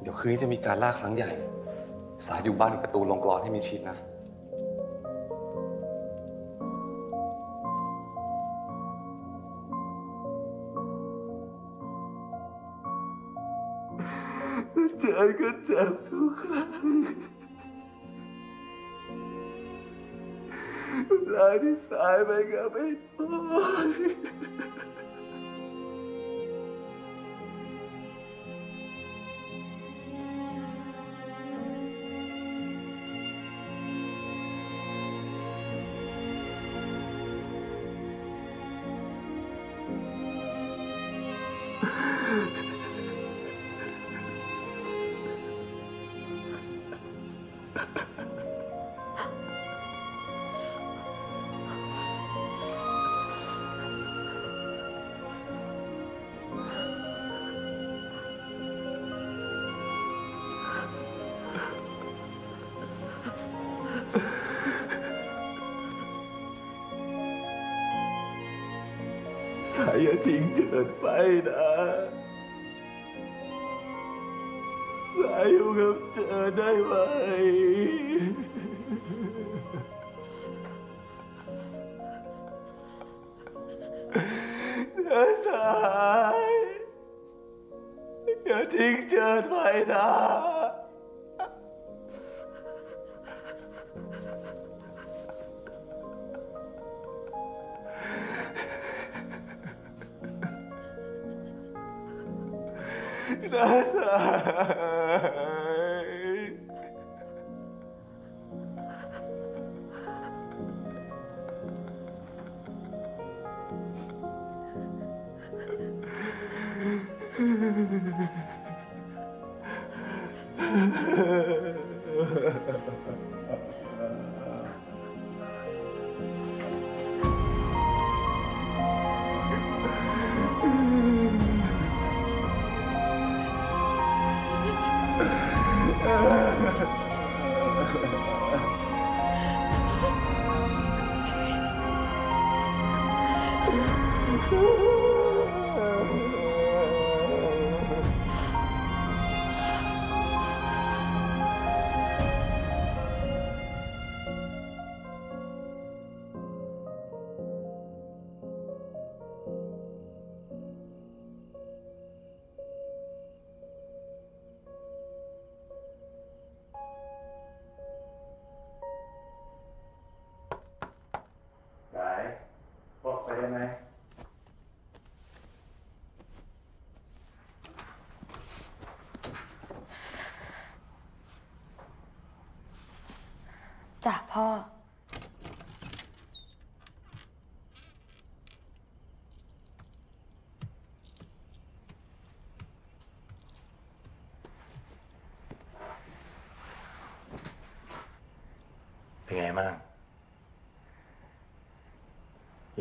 เดี๋ยวคืนนี้จะมีการล่าครั้งใหญ่ สายอยู่บ้านปิดประตูลงกรอนให้มีชิดนะเจอก็เจ็บทุกครั้ง เวลา ที่สายไปก็ไม่พ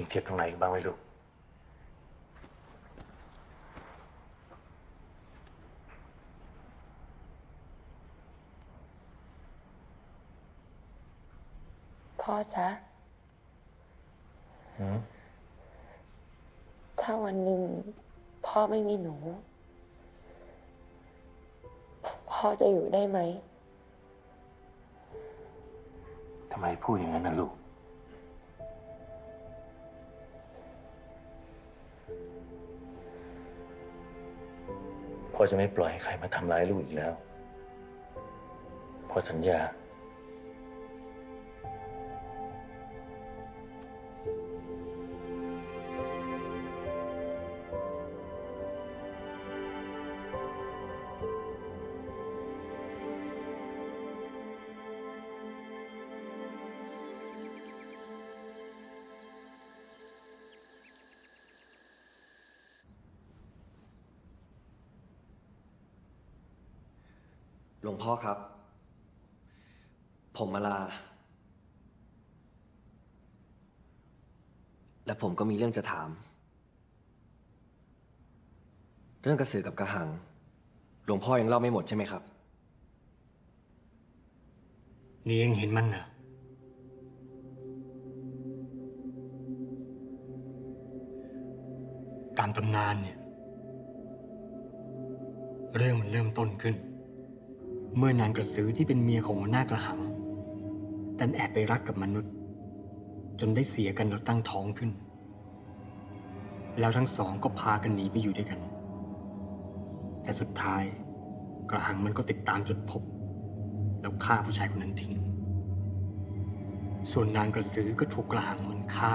เจ็บตรงไหนบ้างไหมลูก พ่อจ๊ะหืมถ้าวันหนึ่งพ่อไม่มีหนู พ่อจะอยู่ได้ไหม ทำไมพูดอย่างนั้นนะลูก จะไม่ปล่อยให้ใครมาทำร้ายลูกอีกแล้ว พอสัญญา พ่อครับ ผมมาลา และผมก็มีเรื่องจะถาม เรื่องกระสือกับกระหัง หลวงพ่อยังเล่าไม่หมดใช่ไหมครับ นี่ยังเห็นมันเหรอตามตำนานเนี่ย เรื่องมันเริ่มต้นขึ้น เมื่อนางกระสือที่เป็นเมียของหัวหน้ากระหังดันแอบไปรักกับมนุษย์ จนได้เสียกันแล้วตั้งท้องขึ้น แล้วทั้งสองก็พากันหนีไปอยู่ด้วยกัน แต่สุดท้ายกระหังมันก็ติดตามจนพบ แล้วฆ่าผู้ชายคนนั้นทิ้ง ส่วนนางกระสือก็ถูกกระหังมันฆ่า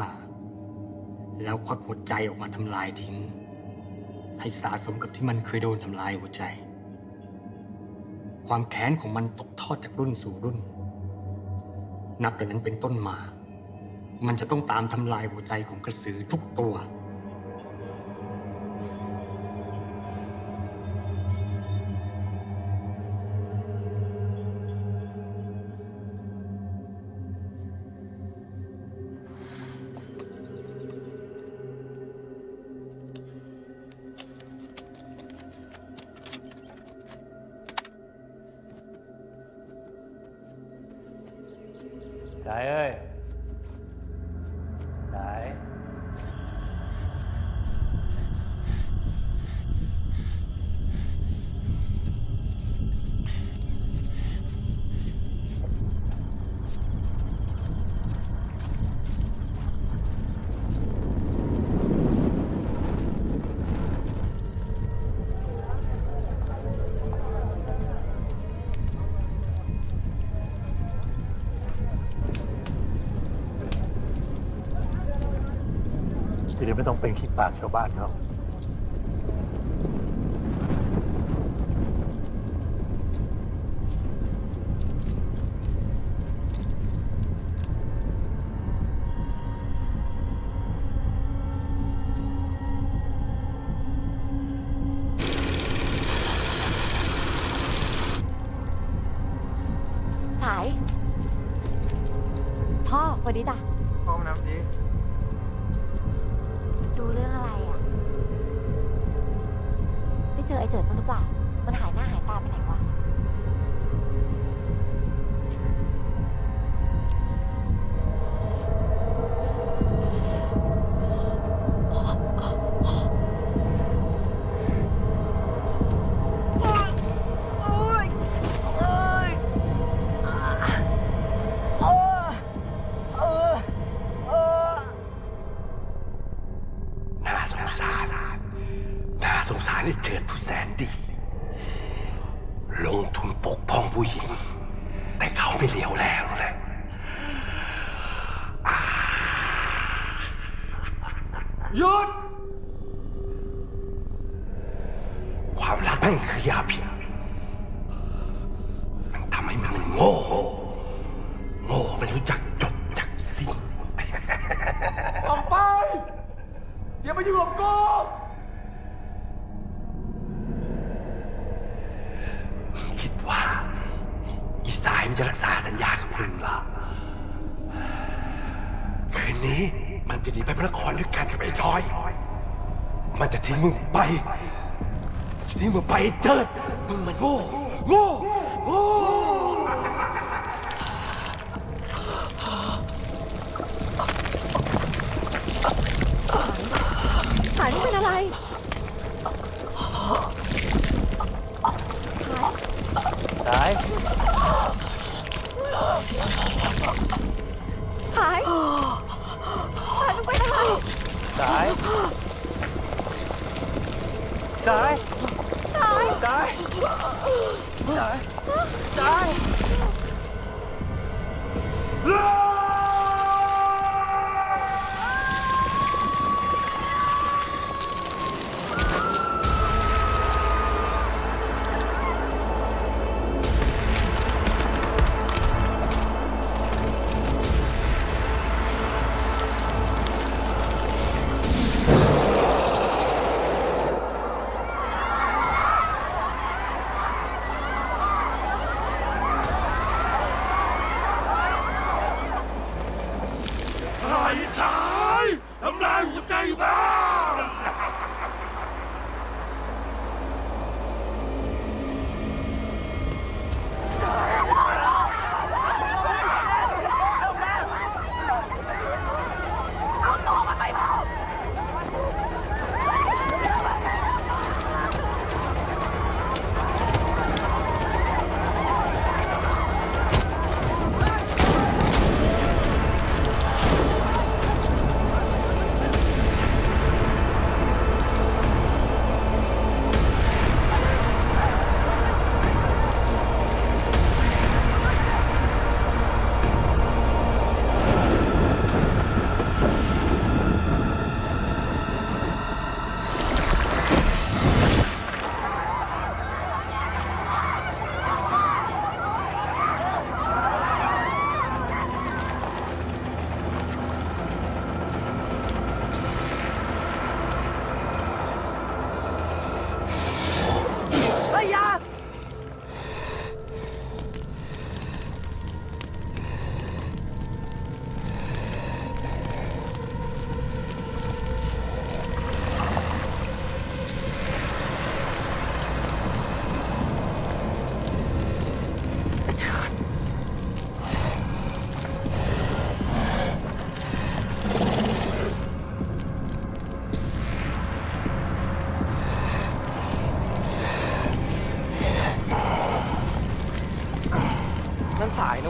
แล้วควักหัวใจออกมาทำลายทิ้ง ให้สาสมกับที่มันเคยโดนทำลายหัวใจ ความแค้นของมันตกทอดจากรุ่นสู่รุ่น นับแต่นั้นเป็นต้นมา มันจะต้องตามทำลายหัวใจของกระสือทุกตัว เป็นขี้ปากชาวบ้านเขา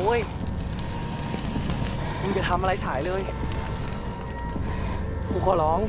นะเว้ยมึงจะทำอะไรสายเลยกูขอร้อง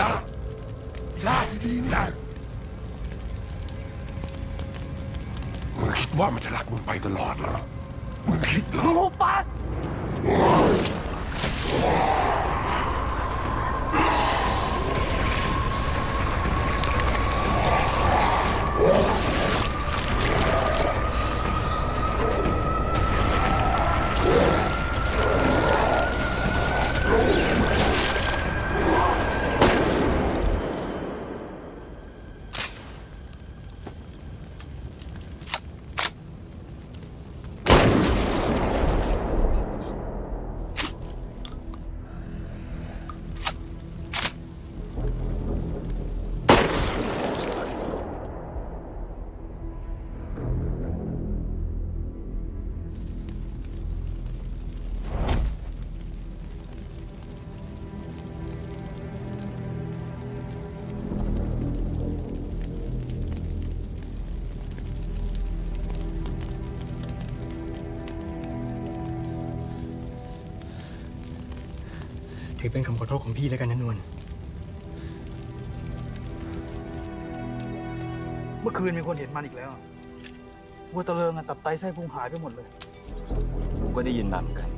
ล่าอีล่าดีๆนี่มึงคิดว่ามันจะรักมึงไปตลอดเหรอมึงคิดเหรอ อเป็นคำขอโทษของพี่แล้วกันนะนวล เมื่อคืนมีคนเห็นมันอีกแล้ววัวตะเลิงอะตับไตไส้พุงหายไปหมดเลย ผมก็ได้ยินมาเหมือนกัน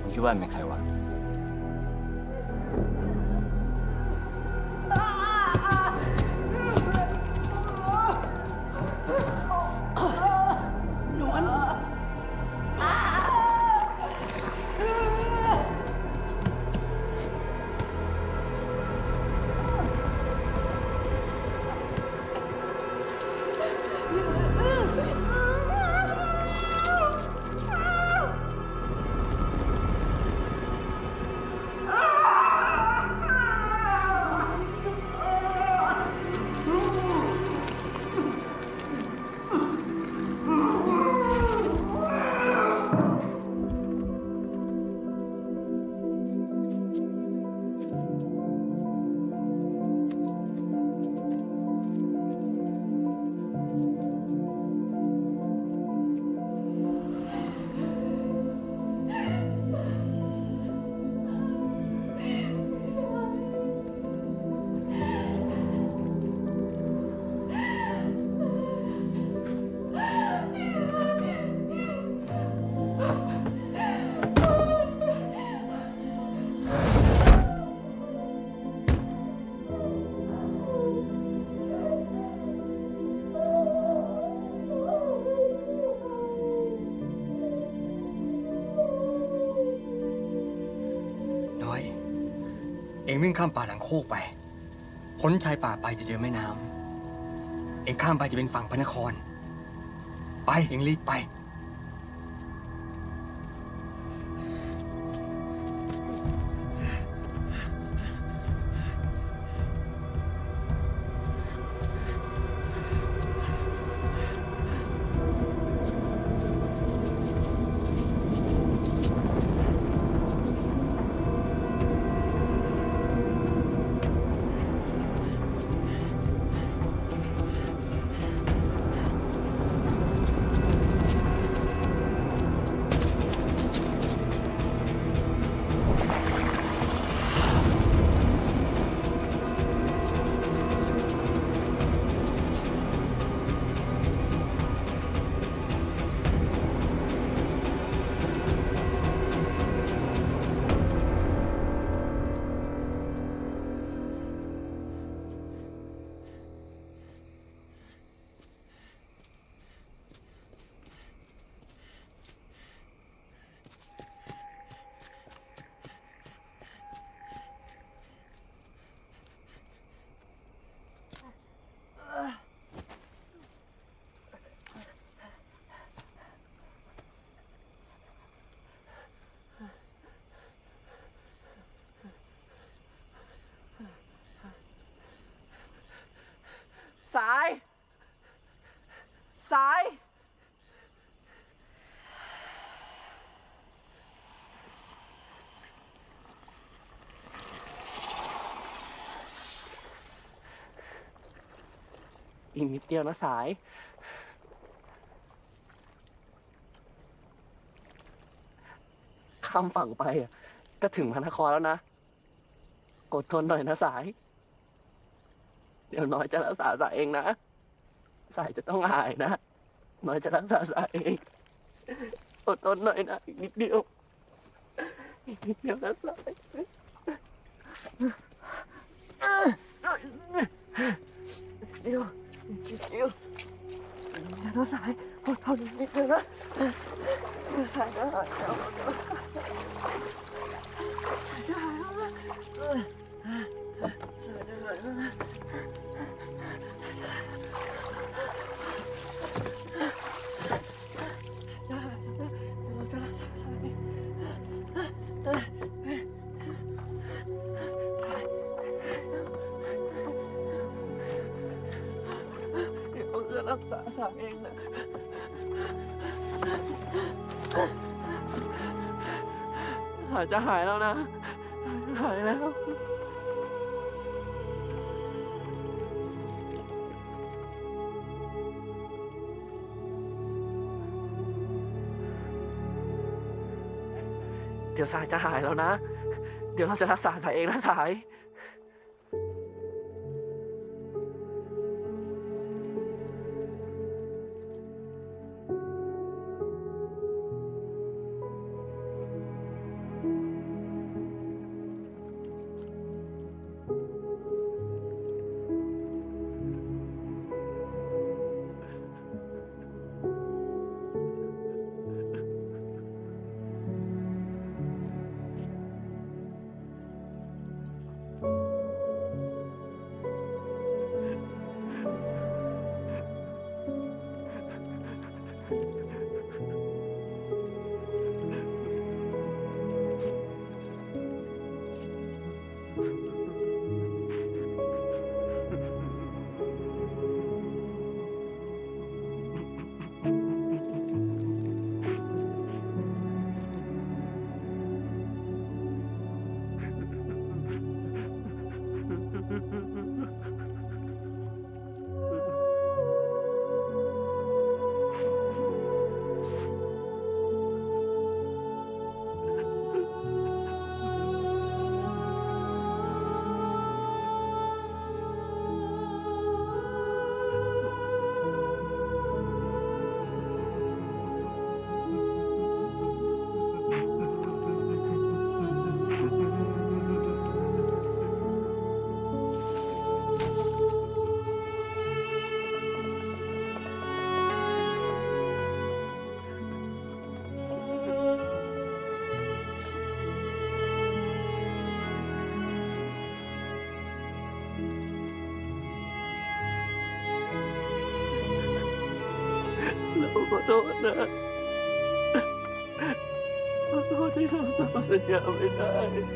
ผมคิดว่ามันเป็นใข้ามป่าหลังโคกไปพ้นชายป่าไปจะเจอแม่น้ำเองข้ามไปจะเป็นฝั่งพระนคร ไปเองรีบไป อีกนิดเดียวนะสาย ข้ามฝั่งไปอะก็ถึงพระนครแล้วนะ อดทนหน่อยนะสาย เดี๋ยวน้อยจะรักษาสายเองนะ สายจะต้องหายนะ น้อยจะรักษาสายเอง อดทนหน่อยนะอีกนิดเดียวอีกนิดเดียวนะสายเดียว เดียวนะสายอดทนนิดเดียวาจะหายแล้วนะ หายแล้ว เดี๋ยวสายจะหายแล้วนะ เดี๋ยวเราจะรักษาสายเองนะสาย ท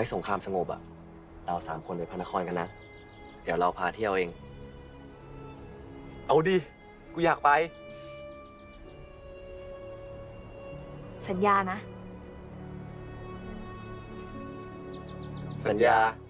ว้สงครามสงบอะเราสามคนไปพระนครกันนะ เดี๋ยวเราพาเที่ยวเอง เอาดิ กูอยากไป สัญญานะ สัญญาส